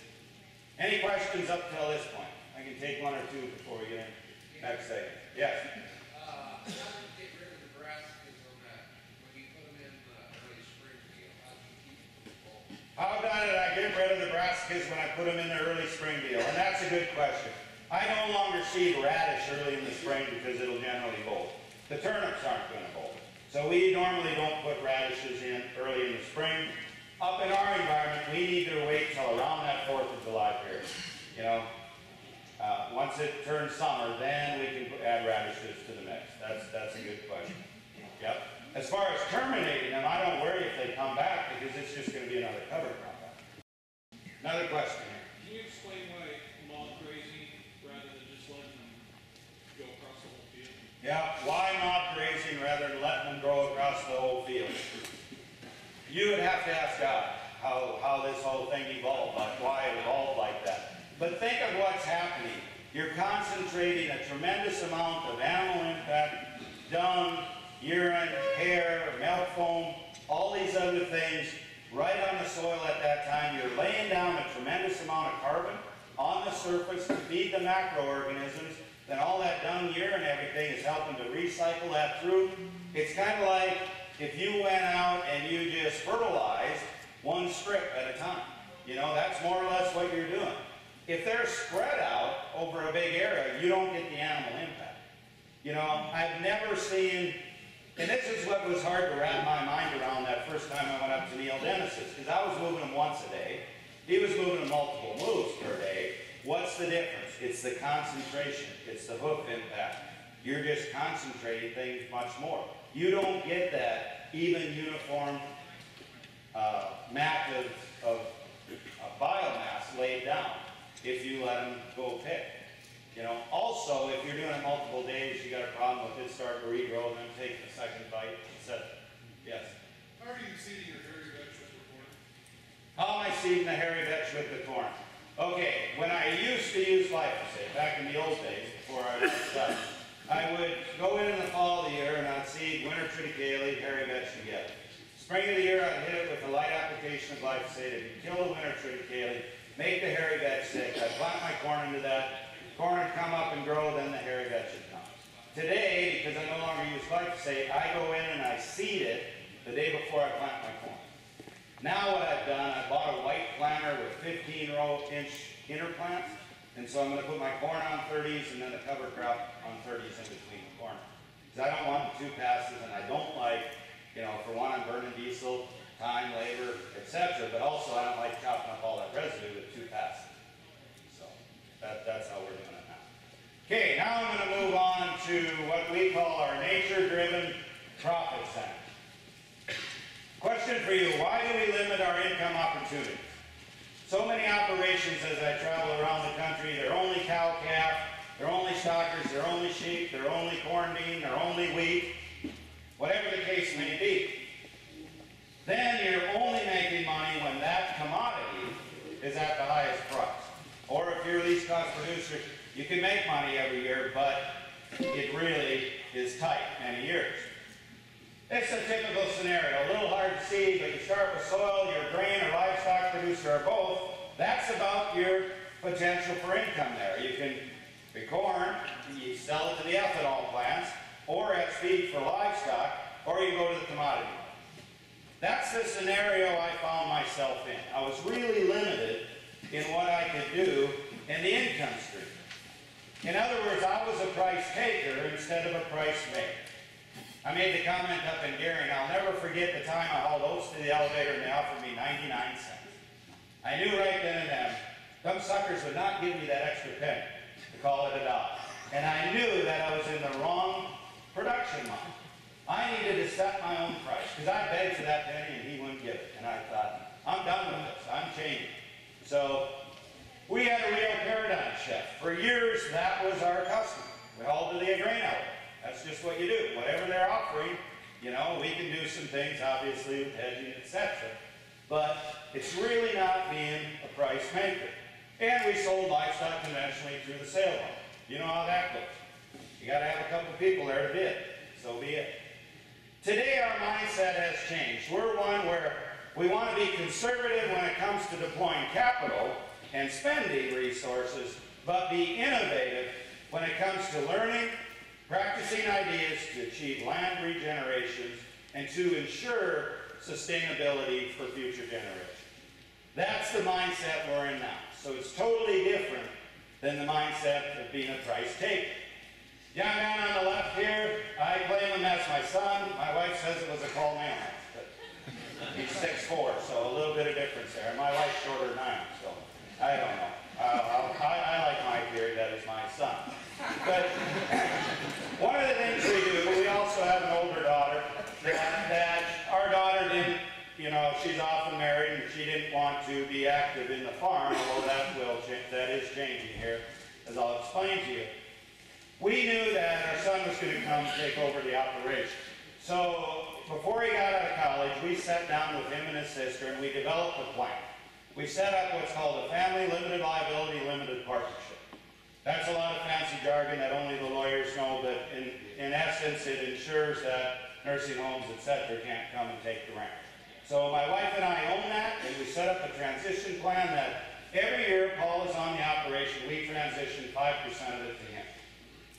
Any questions up till this point? Can take one or two before we get in. Next segment. Yes? Uh, how do you get rid of the brassicas when you put them in the early spring deal, how do you keep? How did I get rid of the brassicas when I put them in the early spring deal? And that's a good question. I no longer seed radish early in the spring because it'll generally bolt. The turnips aren't going to bolt. So we normally don't put radishes in early in the spring. Up in our environment, we need to wait till around that 4th of July period. You know, uh, once it turns summer, then we can add radishes to the mix. That's, that's a good question. Yep. As far as terminating them, I don't worry if they come back because it's just going to be another cover crop. Another question here. Can you explain why mob grazing rather than just letting them go across the whole field? Yeah, why not grazing rather than letting them grow across the whole field? You would have to ask God how, how this whole thing evolved, like why it evolved like that. But think of what's happening. You're concentrating a tremendous amount of animal impact, dung, urine, hair, milk foam, all these other things right on the soil at that time. You're laying down a tremendous amount of carbon on the surface to feed the macroorganisms. Then all that dung, urine, everything is helping to recycle that through. It's kind of like if you went out and you just fertilized one strip at a time. You know, that's more or less what you're doing. If they're spread out over a big area, you don't get the animal impact. You know, I've never seen, and this is what was hard to wrap my mind around that first time I went up to Neil Dennis's, because I was moving them once a day. He was moving them multiple moves per day. What's the difference? It's the concentration. It's the hoof impact. You're just concentrating things much more. You don't get that even uniform uh, mat of, of, of biomass laid down if you let them go pick. You know, also, if you're doing it multiple days, you got a problem with it starting to regrow and then taking a second bite, etc. Yes? How are you seeding your hairy vegetable corn? How am I seeding the hairy vetch with the corn? Okay, when I used to use glyphosate, back in the old days, before I was done, I would go in in the fall of the year and I'd seed winter triticale, hairy vetch together. Spring of the year, I'd hit it with a light application of glyphosate, it'd kill the winter triticale, make the hairy vetch stick. I'd plant my corn into that, corn would come up and grow, then the hairy vetch would come. Today, because I no longer use glyphosate, I go in and I seed it the day before I plant my corn. Now what I've done, I bought a white planter with 15 row inch inner plants, and so I'm going to put my corn on 30s and then the cover crop on 30s in between the corn. Because I don't want two passes, and I don't like, you know, for one, I'm burning diesel, time, labor, etc. But also, I don't like chopping up all that residue with two passes. So that, that's how we're doing it now. Okay, now I'm going to move on to what we call our nature-driven profit center. Question for you, why do we limit our income opportunities? So many operations as I travel around the country, they're only cow calf, they're only stockers, they're only sheep, they're only corn bean, they're only wheat, whatever the case may be. Then you're only making money when that commodity is at the highest price. Or if you're a least cost producer, you can make money every year, but it really is tight many years. It's a typical scenario, a little hard to see, but you start with soil, you're grain or livestock producer or both. That's about your potential for income there. You can, the corn, you sell it to the ethanol plants, or as feed for livestock, or you go to the commodity. That's the scenario I found myself in. I was really limited in what I could do in the income stream. In other words, I was a price taker instead of a price maker. I made the comment up in Gary, and I'll never forget the time I hauled oats to the elevator and they offered me 99 cents. I knew right then and there, them suckers would not give me that extra penny to call it a dollar. And I knew that I was in the wrong production line. I needed to set my own price, because I begged for that penny and he wouldn't give it. And I thought, I'm done with this, I'm changing. So, we had a real paradigm shift. For years, that was our customer. We hauled to the grain. That's just what you do. Whatever they're offering, you know, we can do some things, obviously, with hedging, etc. But it's really not being a price maker. And we sold livestock conventionally through the sale line. You know how that goes. You gotta have a couple people there to bid. So be it. Today our mindset has changed. We're one where we want to be conservative when it comes to deploying capital and spending resources, but be innovative when it comes to learning, practicing ideas to achieve land regeneration, and to ensure sustainability for future generations. That's the mindset we're in now. So it's totally different than the mindset of being a price taker. Young man on the left here, I claim him as my son. My wife says it was a call man, he's 6'4", so a little bit of difference there. My wife's shorter than I am, so I don't know. Uh, I, I like my theory that is my son. But one of the things we do, we also have an older daughter that, that our daughter didn't, you know, she's often married and she didn't want to be active in the farm, although that will change, that is changing here, as I'll explain to you. We knew that our son was going to come take over the operation. So before he got out of college, we sat down with him and his sister and we developed a plan. We set up what's called a Family Limited Liability Limited Partnership. That's a lot of fancy jargon that only the lawyers know, but in, in essence, it ensures that nursing homes, et cetera, can't come and take the rent. So my wife and I own that, and we set up a transition plan that every year Paul is on the operation, we transition 5% of it to him.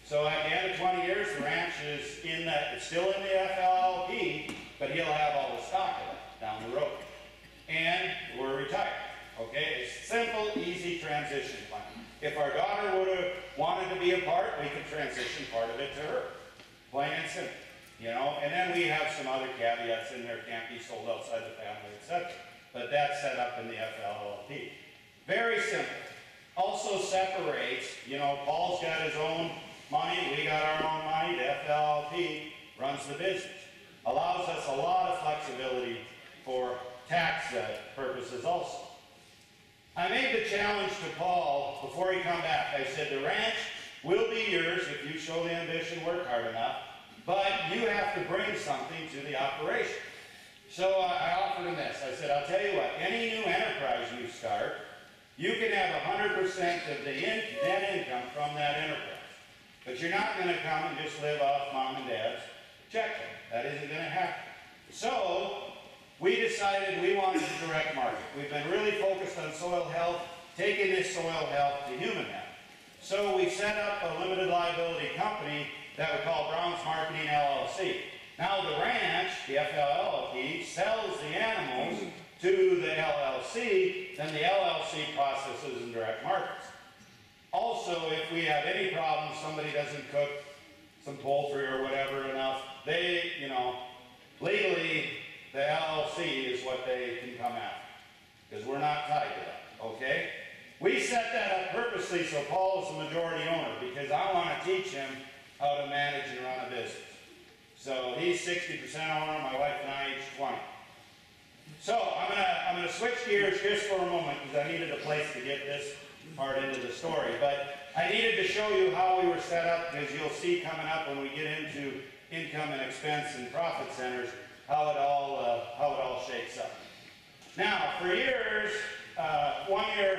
So at the end of 20 years, the ranch is in that, it's still in the FLLP, but he'll have all the stock of it down the road. And we're retired, okay? It's simple, easy transition plan. If our daughter would have wanted to be a part, we could transition part of it to her. Plain and simple, you know? And then we have some other caveats in there, can't be sold outside the family, etc. But that's set up in the FLLP. Very simple. Also separates, you know, Paul's got his own money, we got our own money, the FLLP runs the business. Allows us a lot of flexibility for tax uh, purposes also. I made the challenge to Paul before he come back. I said, the ranch will be yours if you show the ambition, work hard enough, but you have to bring something to the operation. So I offered him this. I said, I'll tell you what, any new enterprise you start, you can have 100% of the in, net income from that enterprise. But you're not going to come and just live off mom and dad's check. That isn't going to happen. So we decided we wanted to direct market. We've been really focused on soil health, taking this soil health to human health. So we set up a limited liability company that we call Brown's Marketing LLC. Now the ranch, the FLLP, sells the animals to the LLC, then the LLC processes and direct markets. Also, if we have any problems, somebody doesn't cook some poultry or whatever enough, they, you know, legally, the LLC is what they can come after. Because we're not tied to that, okay? We set that up purposely so Paul is the majority owner because I want to teach him how to manage and run a business. So he's 60% owner, my wife and I each 20. So I'm gonna I'm gonna switch gears just for a moment because I needed a place to get this part into the story. But I needed to show you how we were set up as you'll see coming up when we get into income and expense and profit centers how it all uh, how it all shakes up. Now for years, uh, one year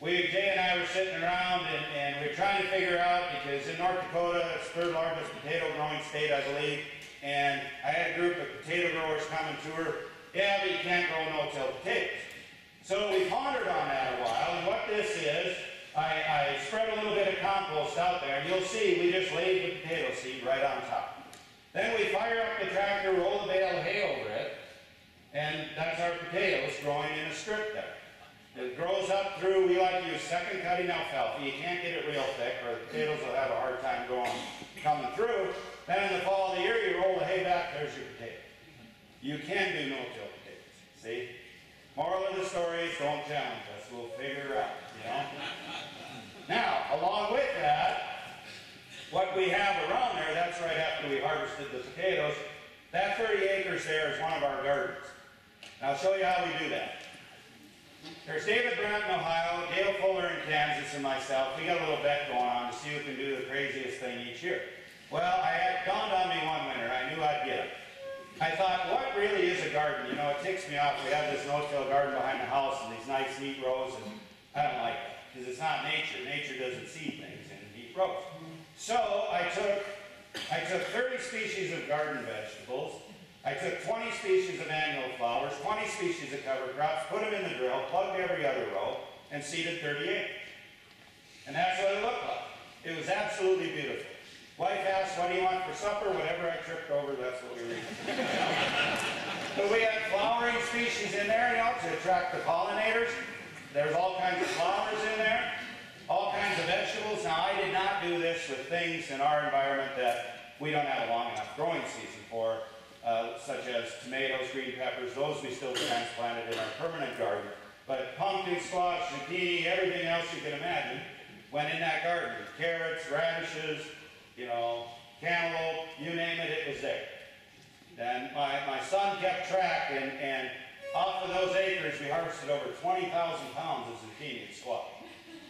we Jay and I were sitting around and, and we were trying to figure out because in North Dakota it's the third largest potato growing state I believe, and I had a group of potato growers come and tour. Yeah, but you can't grow no-till potatoes. So we pondered on that a while, and what this is, I, I spread a little bit of compost out there, and you'll see we just laid the potato seed right on top. Then we fire up the tractor, roll the bale of hay over it, and that's our potatoes growing in a strip there. It grows up through, we like to use second cutting alfalfa. You can't get it real thick or the potatoes will have a hard time going, coming through. Then in the fall of the year, you roll the hay back, there's your potato. You can do no-till potatoes, see? Moral of the story is don't challenge us, we'll figure it out, you know? Now, along with that, what we have around there, that's right after we harvested the potatoes, that 30 acres there is one of our gardens. I'll show you how we do that. There's David Brandt in Ohio, Gail Fuller in Kansas, and myself. We got a little bet going on to see who can do the craziest thing each year. Well, I had dawned on me one winter. I knew I'd get it. I thought, what really is a garden? You know, it ticks me off. We have this no-till garden behind the house and these nice neat rows, and I don't like it because it's not nature. Nature doesn't seed things in neat rows. So I took I took 30 species of garden vegetables. I took 20 species of annual flowers, 20 species of cover crops, put them in the drill, plugged every other row, and seeded 38. And that's what it looked like. It was absolutely beautiful. Wife asked, what do you want for supper? Whatever I tripped over, that's what we were eating. but we had flowering species in there, you know, to attract the pollinators. There's all kinds of flowers in there, all kinds of vegetables. Now, I did not do this with things in our environment that we don't have a long enough growing season for, uh, such as tomatoes, green peppers. Those we still transplanted in our permanent garden. But pumpkin, squash, zucchini, everything else you can imagine went in that garden. Carrots, radishes, you know, cantaloupe, you name it, it was there. And my, my son kept track, and, and off of those acres, we harvested over 20,000 pounds of zucchini and squash.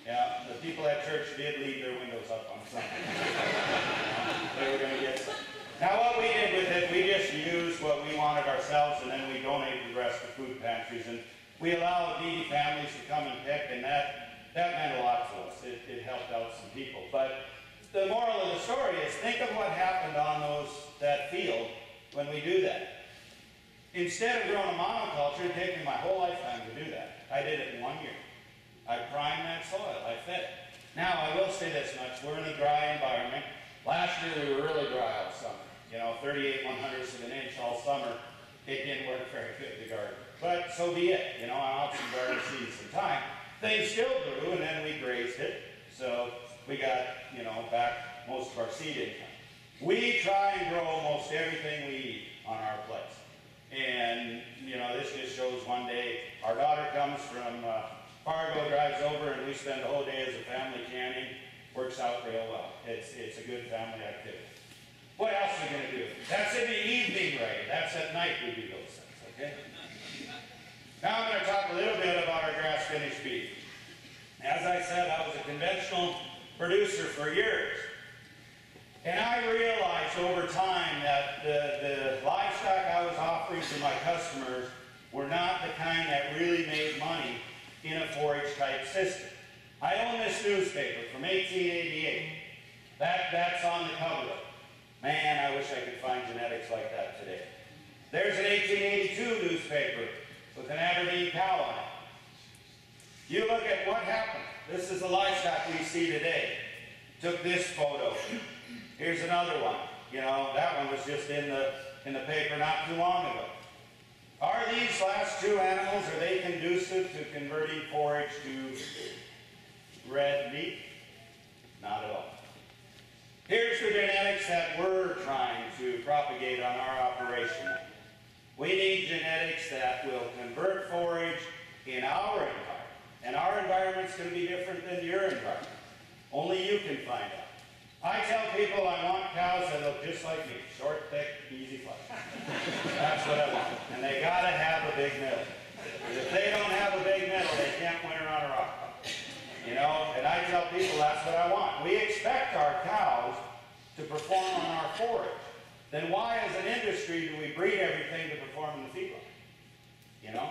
Yeah, the people at church did leave their windows up on Sunday. they were going to get some. Now, what we did with it, we just used what we wanted ourselves, and then we donated the rest to food pantries. And we allowed needy families to come and pick, and that, that meant a lot to us. It, it helped out some people. But the moral of the story is think of what happened on those that field when we do that. Instead of growing a monoculture, it took me my whole lifetime to do that. I did it in one year. I primed that soil. I fed it. Now, I will say this much. We're in a dry environment. Last year, we were really dry all summer. You know, 38 one hundredths of an inch all summer. It didn't work very good, in the garden. But so be it. You know, I out some garden seeds some time. They still grew, and then we grazed it. So we got, you know, back most of our seed income. We try and grow almost everything we eat on our place. And, you know, this just shows one day our daughter comes from uh, Fargo, drives over, and we spend the whole day as a family canning. Works out real well. It's, it's a good family activity. What else are we going to do? That's in the evening, right? That's at night we do those things, okay? Now I'm going to talk a little bit about our grass-finished beef. As I said, I was a conventional producer for years. And I realized over time that the, the livestock I was offering to my customers were not the kind that really made money in a 4-H type system. I own this newspaper from 1888. That, that's on the cover. Man, I wish I could find genetics like that today. There's an 1882 newspaper with an Aberdeen cow on it. You look at what happened. This is the livestock we see today. Took this photo. Here's another one. You know, that one was just in the in the paper not too long ago. Are these last two animals, are they conducive to converting forage to red meat? Not at all. Here's the genetics that we're trying to propagate on our operation. We need genetics that will convert forage in our environment. And our environment's going to be different than your environment. Only you can find out. I tell people I want cows that look just like me. Short, thick, easy flesh. That's what I want. And they got to have a big middle. If they don't have a big middle, they can't win around a rock. You know, and I tell people that's what I want. We expect our cows to perform on our forage. Then why, as an industry, do we breed everything to perform in the feedlot? You know?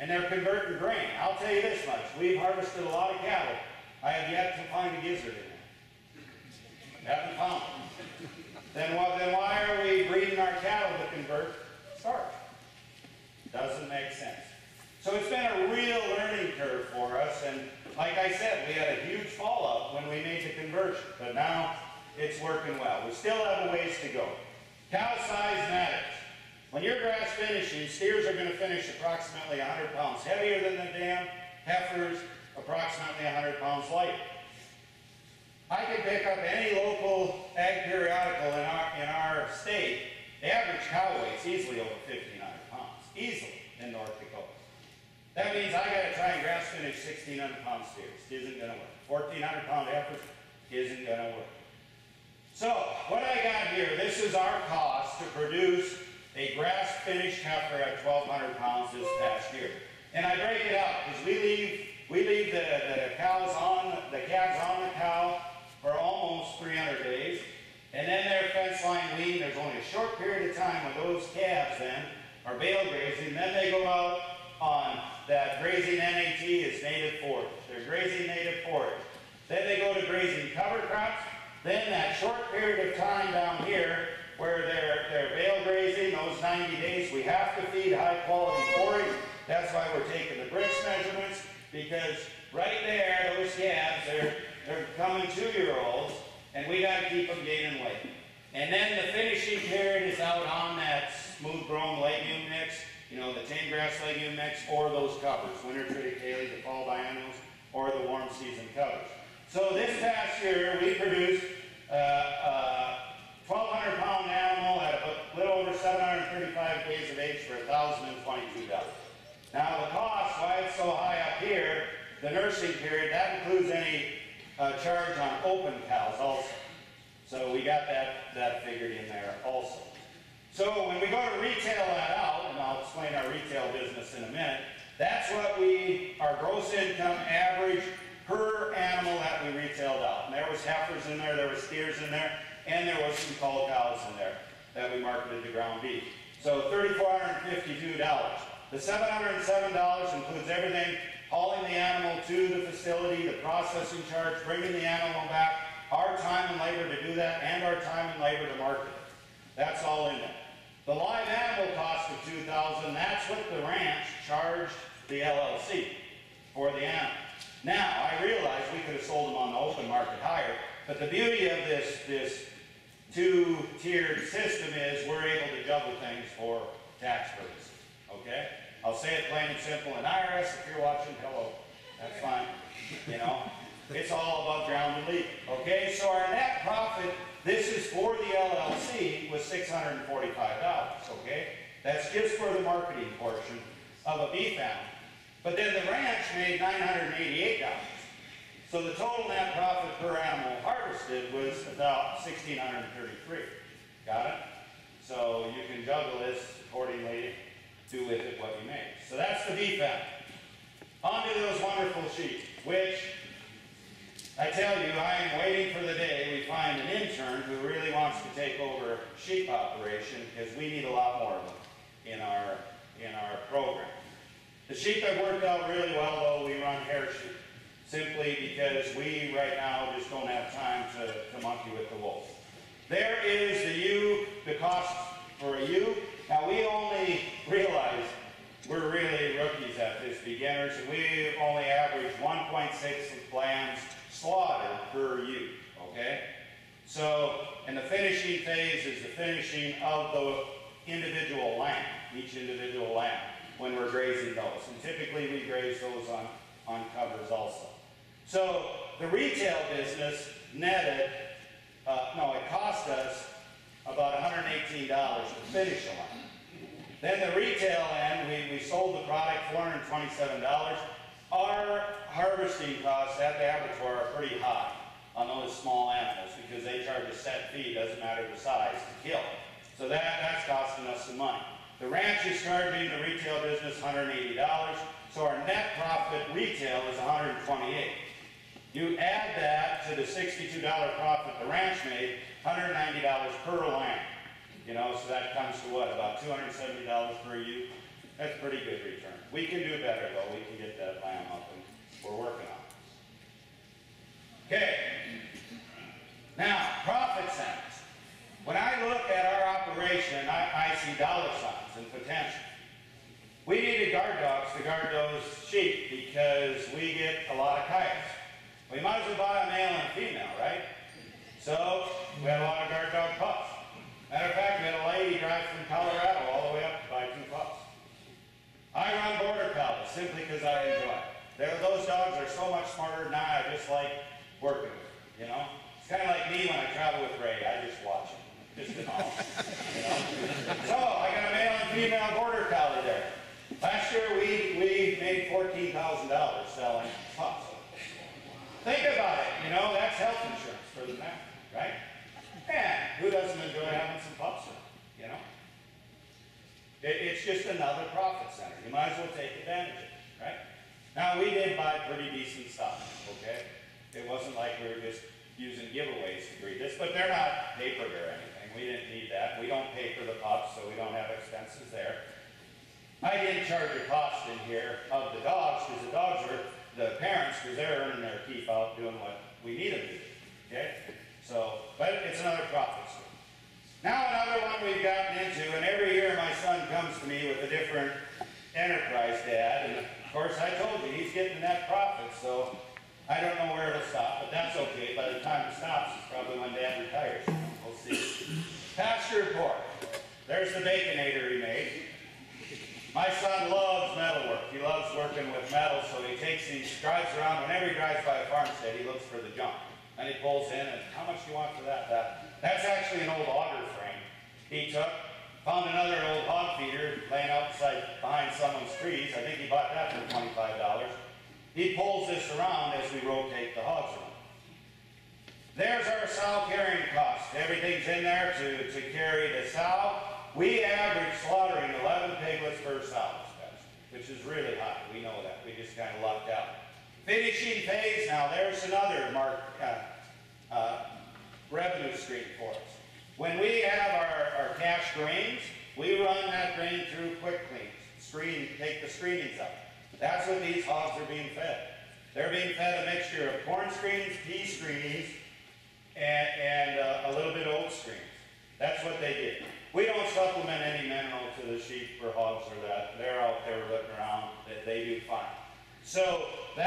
And they're converting grain. I'll tell you this much. We've harvested a lot of cattle. I have yet to find a gizzard in there. Haven't found it. Then, why, then why are we breeding our cattle to convert starch? Doesn't make sense. So it's been a real learning curve for us, and like I said, we had a huge fall fallout when we made the conversion, but now it's working well. We still have a ways to go. Cow size matters. When you're grass finishes, steers are gonna finish approximately hundred pounds heavier than the dam, heifers approximately hundred pounds lighter. I can pick up any local ag periodical in our, in our state, the average cow weight's easily over fifteen hundred pounds, easily in North Dakota. That means I gotta try and grass finish sixteen hundred pound steers, isn't gonna work. Fourteen hundred pound heifers, isn't gonna work. So, what I got here, this is our cost to produce a grass finished heifer at twelve hundred pounds this past year. And I break it out, because we leave, we leave the, the cows on, the calves on the cow for almost three hundred days. And then they're fence line weaned, there's only a short period of time when those calves then are bale grazing, then they go out on that grazing NAT is native forage. They're grazing native forage. Then they go to grazing cover crops, then that short period of time down here where they're, they're bale grazing, those 90 days, we have to feed high quality forage. That's why we're taking the Brix measurements, because right there, those calves, they're, they're coming two-year-olds, and we gotta keep them gaining weight. And then the finishing period is out on that smooth brome legume mix, you know, the tame grass legume mix, or those covers, winter treated triticale, the fall biennials, or the warm season covers. So this past year, we produced, uh, uh, twelve hundred pound animal at a little over seven hundred and thirty-five days of age for thousand and twenty-two dollars. Now, the cost, why it's so high up here, the nursing period, that includes any, uh, charge on open cows also. So we got that, that figured in there also. So when we go to retail that out, and I'll explain our retail business in a minute, that's what we, our gross income average per animal that we retailed out. And there was heifers in there, there was steers in there, and there was some cull cows in there that we marketed to ground beef. So thirty-four hundred and fifty-two dollars. The seven hundred and seven dollars includes everything, hauling the animal to the facility, the processing charge, bringing the animal back, our time and labor to do that, and our time and labor to market it. That's all in there. The live animal cost of two thousand, that's what the ranch charged the LLC for the animal. Now, I realize we could have sold them on the open market higher, but the beauty of this, this two-tiered system is we're able to juggle things for tax purposes, okay? I'll say it plain and simple, and IRS, if you're watching, hello, that's fine, you know? It's all above ground and leak, okay? So our net profit, this is for the LLC, was $645, okay? That's just for the marketing portion of a B-Found. But then the ranch made $988. So the total net profit per animal harvested was about sixteen hundred and thirty-three. Got it? So you can juggle this accordingly, do with it what you make. So that's the beef animal. On to those wonderful sheep, which I tell you, I am waiting for the day we find an intern who really wants to take over sheep operation because we need a lot more of them in our, in our program. The sheep have worked out really well though, we run hair sheep. Simply because we right now just don't have time to, to monkey with the wolf. There is the ewe, the cost for a ewe. Now we only realize we're really rookies at this, beginners, and we only average 1.6 lambs slaughtered per ewe, okay? So, and the finishing phase is the finishing of the individual lamb, each individual lamb, when we're grazing those. And typically we graze those on, on covers also. So the retail business netted, uh, no, it cost us about $118 to finish a lamb. Then the retail end, we, we sold the product $427. Our harvesting costs at the abattoir are pretty high on those small animals because they charge a set fee, doesn't matter the size, to kill. So that, that's costing us some money. The ranch is charging the retail business $180, so our net profit retail is $128. You add that to the $62 profit the ranch made, $190 per lamb. You know, so that comes to what, about $270 per ewe? That's a pretty good return. We can do better though, we can get that lamb up and we're working on it. Okay. Now, profit centers. When I look at our operation, I, I see dollar signs and potential. We needed guard dogs to guard those sheep because we get a lot of coyotes. We might as well buy a male and a female, right? So, we had a lot of guard dog pups.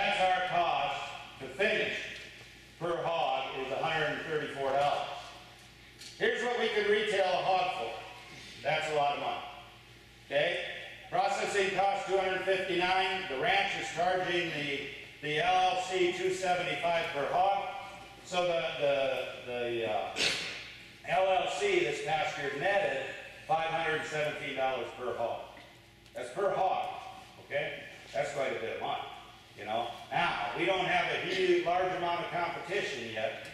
That's our cost to finish per hog is $134. Here's what we could retail a hog for. That's a lot of money. Okay? Processing cost $259. The ranch is charging the, the LLC 275 per hog. So the, the, the uh, LLC this past year netted $517 per hog. That's per hog, okay? That's quite a bit of money, you know? Now, we don't have a huge, large amount of competition yet,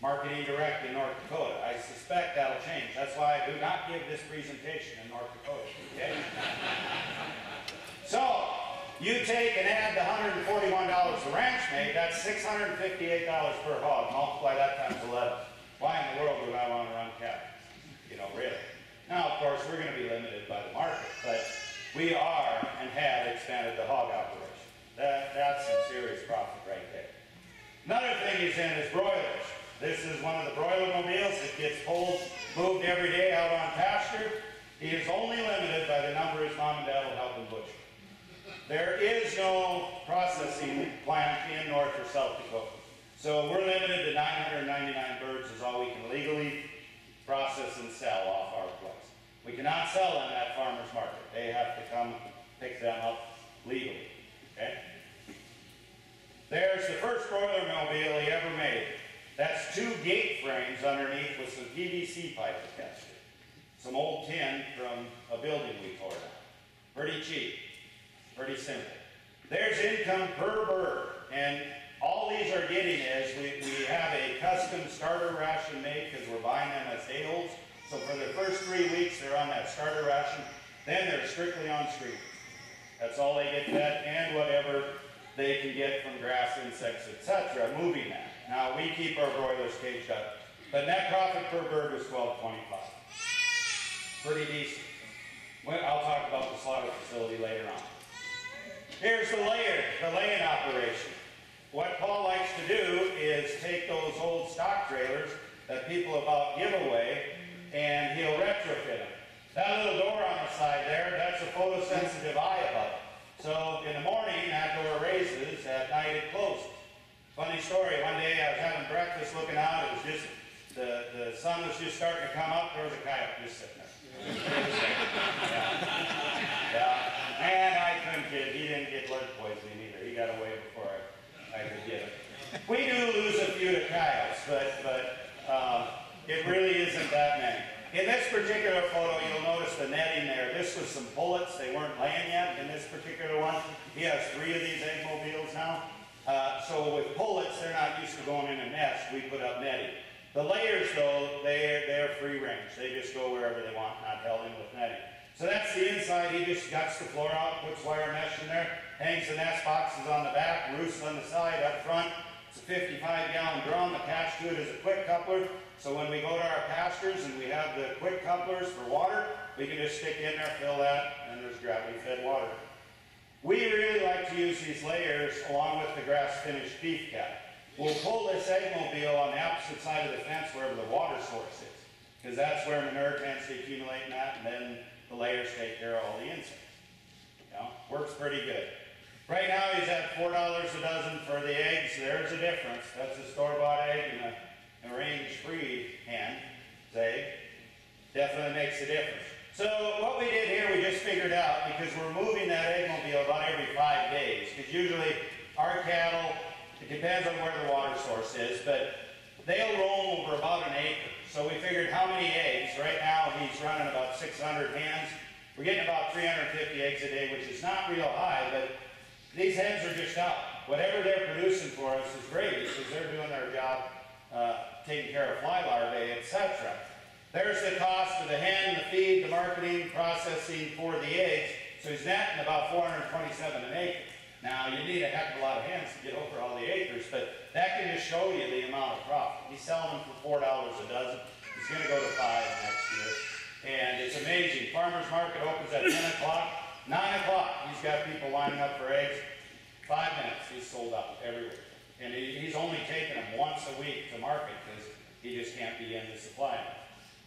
marketing direct in North Dakota. I suspect that'll change. That's why I do not give this presentation in North Dakota, okay? So, you take and add the $141 the ranch made, that's $658 per hog. Multiply that times 11. Why in the world would I want to run cattle? You know, really. Now, of course, we're going to be limited by the market, but we are and have expanded the hog operation. That, that's some serious profit right there. Another thing he's in is broilers. This is one of the broiler mobiles. It gets pulled, moved every day out on pasture. He is only limited by the number his mom and dad will help him butcher. There is no processing plant in North or South Dakota. So we're limited to 999 birds is all we can legally process and sell off our place. We cannot sell them at farmer's market. They have to come pick them up legally, okay? There's the first broiler mobile he ever made. That's two gate frames underneath with some PVC pipe attached. Some old tin from a building we tore down. Pretty cheap, pretty simple. There's income per bird, and all these are getting is we, we have a custom starter ration made because we're buying them as day-olds. So for the first three weeks, they're on that starter ration. Then they're strictly on street. That's all they get fed and whatever they can get from grass, insects, etc. Moving that. Now we keep our broilers caged up. But net profit per bird was twelve twenty-five. Pretty decent. I'll talk about the slaughter facility later on. Here's the layer, the laying operation. What Paul likes to do is take those old stock trailers that people about give away and he'll retrofit them. That little door on the side there, that's a photosensitive eye above it. So in the morning, raises, at night it closes. Funny story, one day I was having breakfast looking out, it was just, the, the sun was just starting to come up, there was a coyote just sitting there. Yeah. Yeah. And I couldn't get, he didn't get lead poisoning either. He got away before I, I could get it. We do lose a few to coyotes, but, but, um, it really isn't that many. In this particular photo, you'll notice the netting there. This was some pullets. They weren't laying yet in this particular one. He has three of these egg mobiles now. Uh, so with pullets, they're not used to going in a nest. We put up netting. The layers, though, they're, they're free range. They just go wherever they want, not held in with netting. So that's the inside. He just guts the floor out, puts wire mesh in there, hangs the nest boxes on the back, roosts on the side, up front. It's a 55 gallon drum. Attached to it is a quick coupler. So when we go to our pastures and we have the quick couplers for water, we can just stick in there, fill that, and there's gravity fed water. We really like to use these layers along with the grass finished beef cattle. We'll pull this eggmobile on the opposite side of the fence wherever the water source is. Because that's where manure tends to accumulate in that, and then the layers take care of all the insects. Know, works pretty good. Right now he's at four dollars a dozen for the eggs. There's a difference. That's a store-bought egg and a, a range-free hen egg. Definitely makes a difference. So what we did here, we just figured out, because we're moving that egg mobile about every five days, because usually our cattle, it depends on where the water source is, but they'll roam over about an acre. So we figured how many eggs, right now he's running about 600 hens. We're getting about 350 eggs a day, which is not real high, but these hens are just out. Whatever they're producing for us is great, because they're doing their job, uh, taking care of fly larvae, etc. There's the cost of the hen, the feed, the marketing, processing for the eggs. So he's netting about 427 an acre. Now, you need a heck of a lot of hens to get over all the acres, but that can just show you the amount of profit. He's selling them for $4 a dozen. He's going to go to 5 next year. And it's amazing. Farmer's market opens at 10 o'clock. 9 o'clock, he's got people lining up for eggs. Five minutes, he's sold out everywhere. And he, he's only them once a week to market because he just can't be in to supply.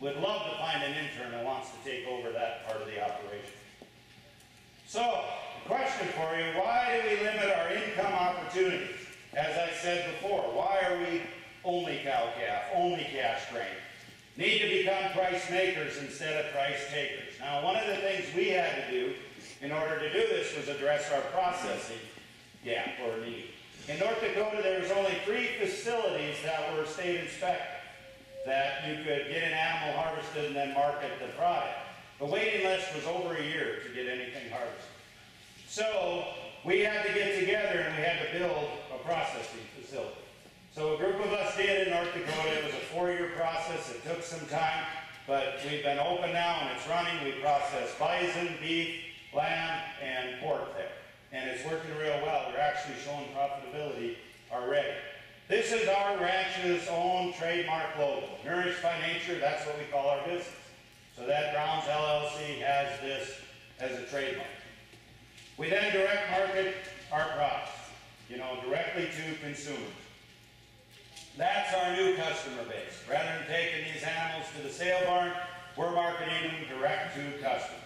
Would love to find an intern that wants to take over that part of the operation. So, the question for you, why do we limit our income opportunities? As I said before, why are we only cow-calf, only cash grain? Need to become price makers instead of price takers. Now, one of the things we had to do in order to do this was address our processing gap or need. In North Dakota, there was only three facilities that were state inspected that you could get an animal harvested and then market the product. The waiting list was over a year to get anything harvested. So we had to get together and we had to build a processing facility. So a group of us did in North Dakota. It was a four-year process. It took some time, but we've been open now and it's running. We process bison, beef, lamb, and pork there. And it's working real well. We're actually showing profitability already. This is our ranch's own trademark logo. Nourished by Nature, that's what we call our business. So that Browns LLC has this as a trademark. We then direct market our products, you know, directly to consumers. That's our new customer base. Rather than taking these animals to the sale barn, we're marketing them direct to customers.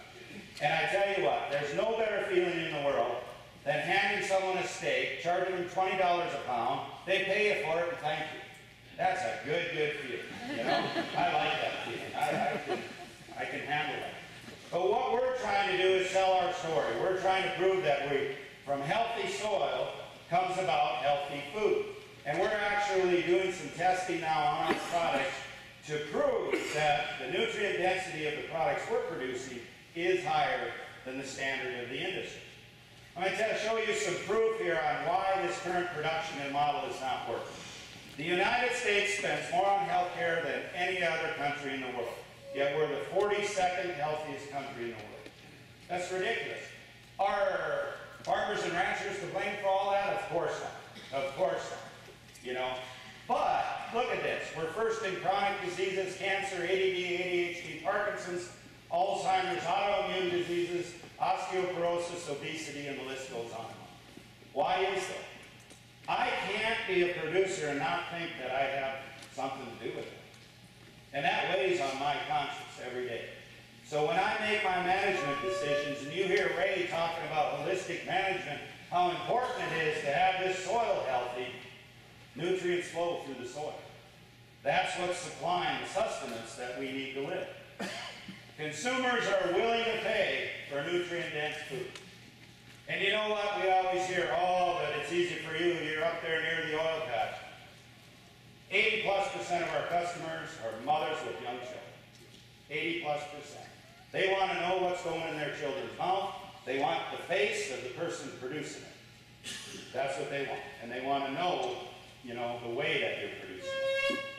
And I tell you what, there's no better feeling in the world than handing someone a steak, charging them $20 a pound, they pay you for it and thank you. That's a good, good feeling, you know? I like that feeling. I, I, can, I can handle that. But what we're trying to do is tell our story. We're trying to prove that we, from healthy soil comes about healthy food. And we're actually doing some testing now on our products to prove that the nutrient density of the products we're producing is higher than the standard of the industry. I'm going to show you some proof here on why this current production and model is not working. The United States spends more on healthcare than any other country in the world. Yet we're the 42nd healthiest country in the world. That's ridiculous. Are farmers and ranchers to blame for all that? Of course not. Of course not. You know? But look at this. We're first in chronic diseases, cancer, ADD, ADHD, Parkinson's, Alzheimer's, autoimmune diseases, osteoporosis, obesity, and the list goes on. Why is that? I can't be a producer and not think that I have something to do with it. And that weighs on my conscience every day. So when I make my management decisions, and you hear Ray talking about holistic management, how important it is to have this soil healthy, nutrients flow through the soil. That's what's supplying the sustenance that we need to live. Consumers are willing to pay for nutrient-dense food. And you know what? We always hear, oh, but it's easy for you. You're up there near the oil patch. 80 plus percent of our customers are mothers with young children. 80 plus percent. They want to know what's going in their children's mouth. They want the face of the person producing it. That's what they want. And they want to know, you know, the way that you're producing it.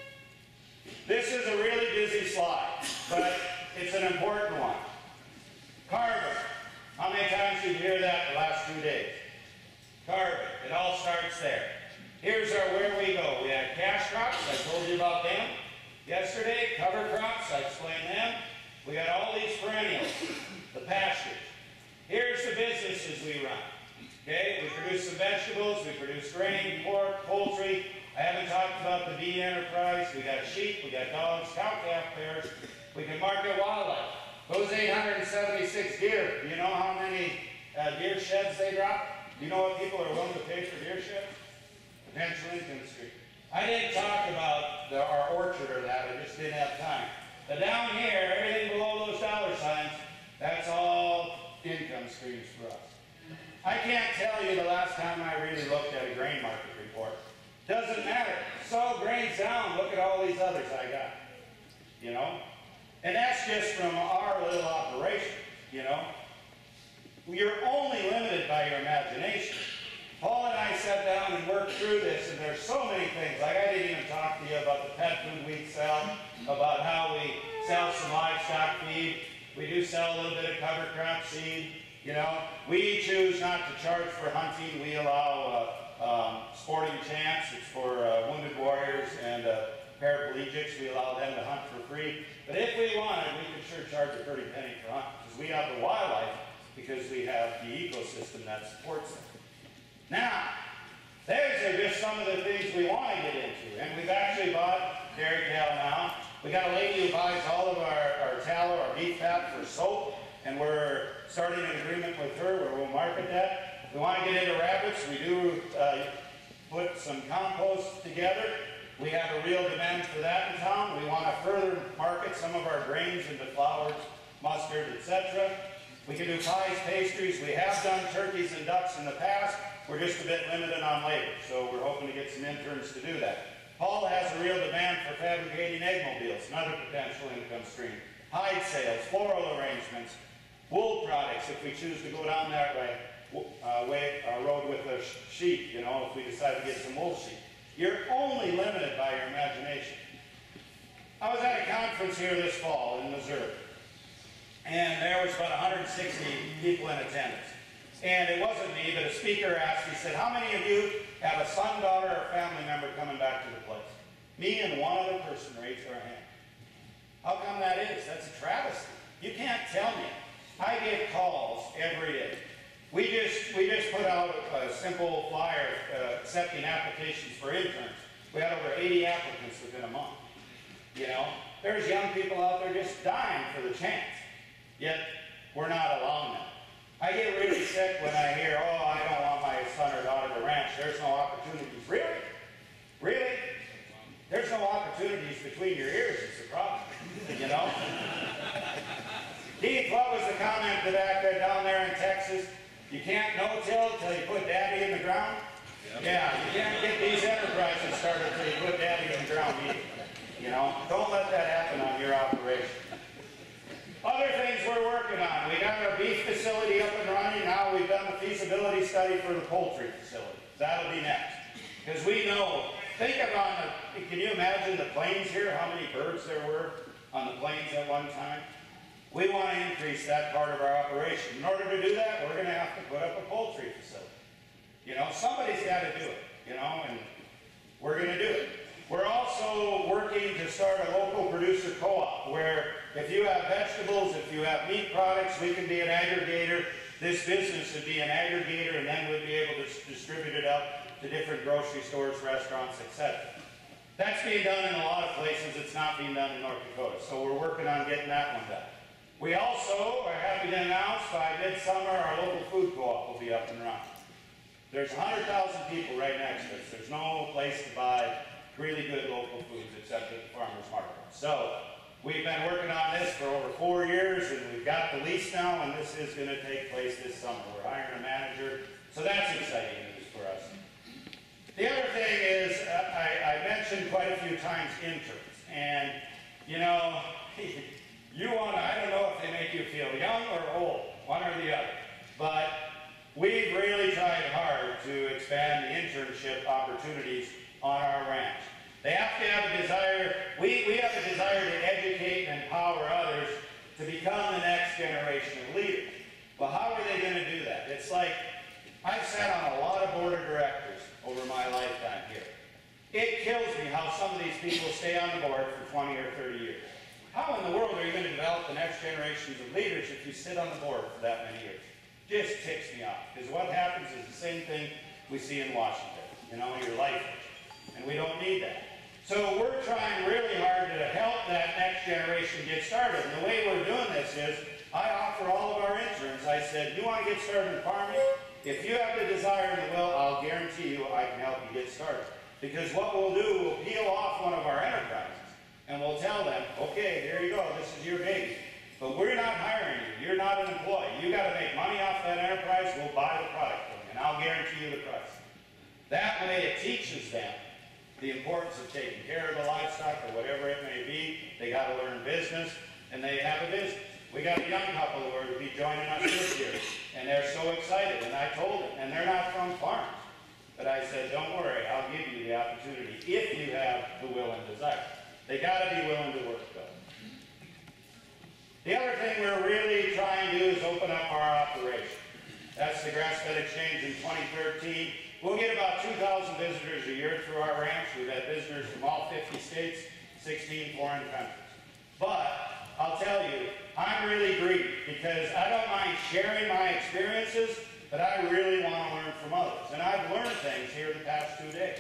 This is a really busy slide, but it's an important one. Carbon. How many times did you hear that the last two days? Carbon. It all starts there. Here's our where we go. We have cash crops. I told you about them yesterday. Cover crops. I explained them. We got all these perennials, the pastures. Here's the businesses we run. Okay, we produce some vegetables, we produce grain, pork, poultry. I haven't talked about the bee enterprise. We got sheep, we got dogs, cow calf pairs. We can market wildlife. Those 876 deer, do you know how many uh, deer sheds they drop? Do you know what people are willing to pay for deer sheds? Potential income stream. I didn't talk about the, our orchard or that, I just didn't have time. But down here, everything below those dollar signs, that's all income streams for us. I can't tell you the last time I really looked at a grain market report. Doesn't matter. So grain's down, look at all these others I got. You know? And that's just from our little operation, you know? You're only limited by your imagination. Paul and I sat down and worked through this, and there's so many things. Like I didn't even talk to you about the pet food we sell, about how we sell some livestock feed. We do sell a little bit of cover crop seed. You know, we choose not to charge for hunting. We allow uh, um, sporting chance. It's for uh, wounded warriors and uh, paraplegics. We allow them to hunt for free. But if we wanted, we could sure charge a pretty penny for hunting because we have the wildlife because we have the ecosystem that supports them. Now, those are just some of the things we want to get into. And we've actually bought dairy cattle now. We got a lady who buys all of our, our tallow, our beef fat for soap, and we're starting an agreement with her where we'll market that. We want to get into rabbits. We do uh, put some compost together. We have a real demand for that in town. We want to further market some of our grains into flours, mustard, etc. We can do pies, pastries. We have done turkeys and ducks in the past. We're just a bit limited on labor, so we're hoping to get some interns to do that. Paul has a real demand for fabricating egg mobiles, another potential income stream. Hide sales, floral arrangements, wool products, if we choose to go down that way, uh, way uh, road with a sheep, you know, if we decide to get some wool sheep. You're only limited by your imagination. I was at a conference here this fall in Missouri, and there was about 160 people in attendance. And it wasn't me, but a speaker asked, he said, how many of you have a son, daughter, or family member coming back to the place? Me and one other person raised our hand. How come that is? That's a travesty. You can't tell me. I get calls every day. We just, we just put out a simple flyer uh, accepting applications for interns. We had over 80 applicants within a month. You know, there's young people out there just dying for the chance. Yet, we're not allowing them. I get really sick when I hear, oh, I don't want my son or daughter to ranch. There's no opportunities. Really? Really? There's no opportunities between your ears is the problem. You know? Keith, what was the comment that guy down there in Texas? You can't no-till till you put daddy in the ground? Yeah, you can't get these enterprises started till you put daddy in the ground either. You know? Don't let that happen on your operation. Other things we're working on. We got our beef facility up and running. Now we've done the feasibility study for the poultry facility. That'll be next. Because we know, think of on the, can you imagine the plains here, how many birds there were on the plains at one time? We want to increase that part of our operation. In order to do that, we're going to have to put up a poultry facility. You know, somebody's got to do it, you know, and we're going to do it. We're also working to start a local producer co-op where if you have vegetables, if you have meat products, we can be an aggregator. This business would be an aggregator and then we'd be able to distribute it out to different grocery stores, restaurants, etc. That's being done in a lot of places. It's not being done in North Dakota. So we're working on getting that one done. We also are happy to announce by midsummer our local food co-op will be up and running. There's 100,000 people right next to us. There's no place to buy really good local foods except at the farmer's market. So we've been working on this for over four years, and we've got the lease now, and this is gonna take place this summer. We're hiring a manager, so that's exciting news for us. The other thing is, uh, I, I mentioned quite a few times interns, and, you know, you wanna, I don't know if they make you feel young or old, one or the other, but we've really tried hard to expand the internship opportunities on our ranch. They have to have a desire, we, we have a desire to educate and empower others to become the next generation of leaders. But how are they gonna do that? It's like, I've sat on a lot of board of directors over my lifetime here. It kills me how some of these people stay on the board for 20 or 30 years. How in the world are you going to develop the next generations of leaders if you sit on the board for that many years? Just ticks me off. Because what happens is the same thing we see in Washington. You know, your life. And we don't need that. So we're trying really hard to help that next generation get started. And the way we're doing this is, I offer all of our interns, I said, you want to get started in farming? If you have the desire and the will, I'll guarantee you I can help you get started. Because what we'll do, we'll peel off one of our enterprises and we'll tell them, okay, here you go, this is your baby. But we're not hiring you, you're not an employee. You gotta make money off that enterprise, we'll buy the product from you, and I'll guarantee you the price. That way it teaches them the importance of taking care of the livestock or whatever it may be. They gotta learn business, and they have a business. We got a young couple who are to be joining us this year, and they're so excited, and I told them, and they're not from farms. But I said, don't worry, I'll give you the opportunity if you have the will and desire. They gotta be willing to work though. The other thing we're really trying to do is open up our operation. That's the grass-fed exchange in 2013. We'll get about 2,000 visitors a year through our ranch. We've had visitors from all 50 states, 16 foreign countries. But I'll tell you, I'm really greedy because I don't mind sharing my experiences, but I really want to learn from others. And I've learned things here the past two days.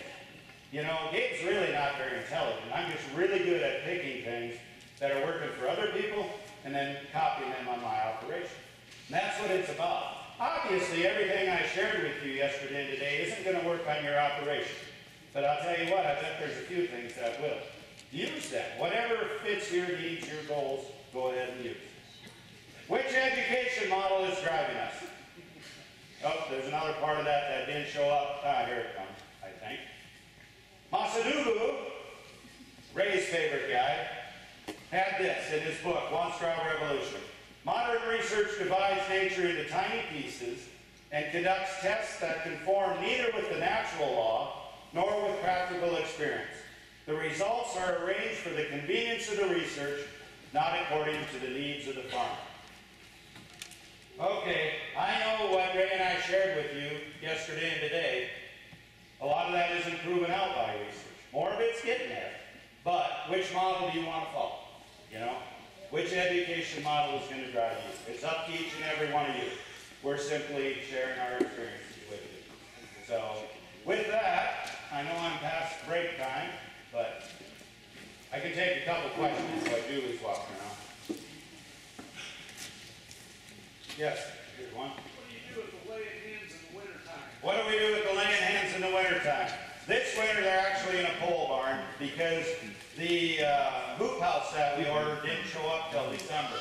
You know, Gabe's really not very intelligent. I'm just really good at picking things that are working for other people and then copying them on my operation. And that's what it's about. Obviously, everything I shared with you yesterday and today isn't going to work on your operation. But I'll tell you what, I bet there's a few things that will. Use them. Whatever fits your needs, your goals, go ahead and use. it. Which education model is driving us? Oh, there's another part of that that didn't show up. Ah, here it comes, I. Masanobu, Ray's favorite guy, had this in his book, One Straw Revolution. Modern research divides nature into tiny pieces and conducts tests that conform neither with the natural law nor with practical experience. The results are arranged for the convenience of the research, not according to the needs of the farmer. Okay, I know what Ray and I shared with you yesterday and today. A lot of that isn't proven out by research. More of it's getting there. But which model do you want to follow? You know? Which education model is going to drive you? It's up to each and every one of you. We're simply sharing our experiences with you. So, with that, I know I'm past break time, but I can take a couple questions like Julie's walking around. Yes, here's one. What do we do with the laying hens in the wintertime? This winter, they're actually in a pole barn because the uh, hoop house that we ordered didn't show up till December.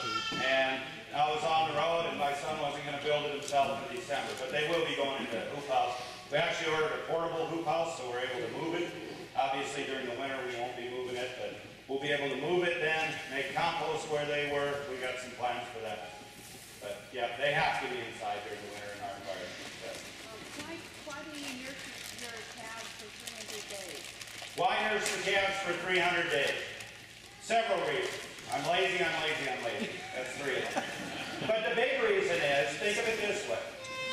And I was on the road and my son wasn't gonna build it himself in December, but they will be going into hoop house. We actually ordered a portable hoop house, so we're able to move it. Obviously, during the winter, we won't be moving it, but we'll be able to move it then, make compost where they were. We got some plans for that. But yeah, they have to be inside during the winter in our environment. but- Why, why do you nurse your calves for three hundred days? Why nurse the calves for 300 days? Several reasons. I'm lazy, I'm lazy, I'm lazy. That's three of them. But the big reason is, think of it this way.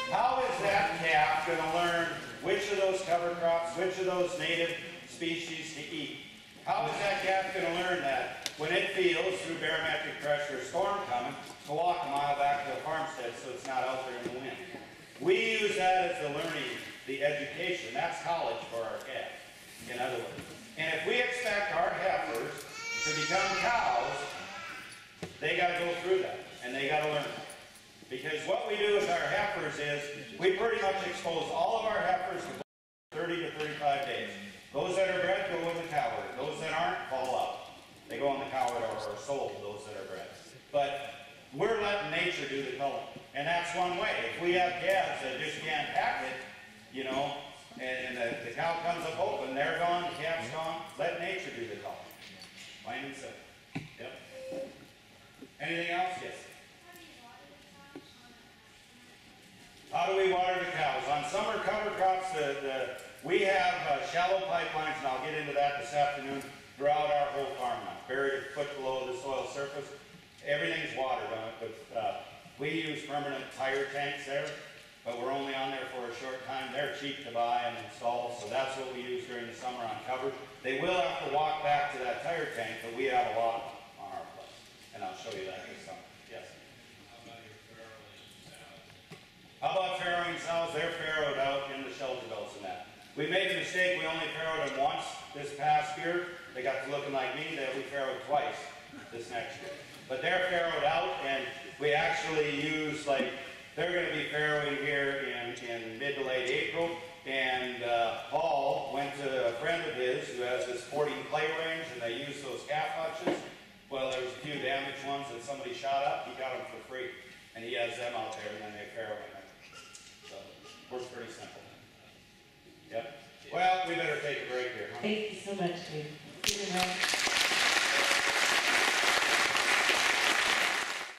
How is that calf going to learn which of those cover crops, which of those native species to eat? How is that calf going to learn that when it feels through barometric pressure a storm coming to walk a mile back to the farmstead so it's not out there in the wind? We use that as the learning, the education. That's college for our calves in other words. And if we expect our heifers to become cows, they gotta go through that, and they gotta learn. Because what we do with our heifers is, we pretty much expose all of our heifers to 30 to 35 days. Those that are bred go in the cow those that aren't fall out. They go in the cow or sold, those that are bred. But we're letting nature do the culling, and that's one way. If we have calves that just can't hack it, you know, and the, the cow comes up open, they're gone, the calf's gone, let nature do the culling. Plain and simple. Yep. Anything else? Yes. How do we water the cows? On summer cover crops, the, the, we have uh, shallow pipelines, and I'll get into that this afternoon, throughout our whole farmland, buried a foot below the soil surface. Everything's watered on it, but, uh, we use permanent tire tanks there, but we're only on there for a short time. They're cheap to buy and install, so that's what we use during the summer on cover. They will have to walk back to that tire tank, but we have a lot of them on our place, and I'll show you that this summer, yes. How about farrowing sows? They're farrowed out in the shelter belts and that. We made a mistake, we only farrowed them once this past year. They got to looking like me, they'll be farrowed twice this next year. But they're farrowed out and we actually use like, they're gonna be farrowing here in, in mid to late April. And, uh, Paul went to a friend of his who has this sporting clay range and they use those calf hutches. Well, there was a few damaged ones that somebody shot up, he got them for free. And he has them out there and then they farrow them. So, works pretty simple. Yep. Well, we better take a break here, huh? Thank you so much, Dave. To.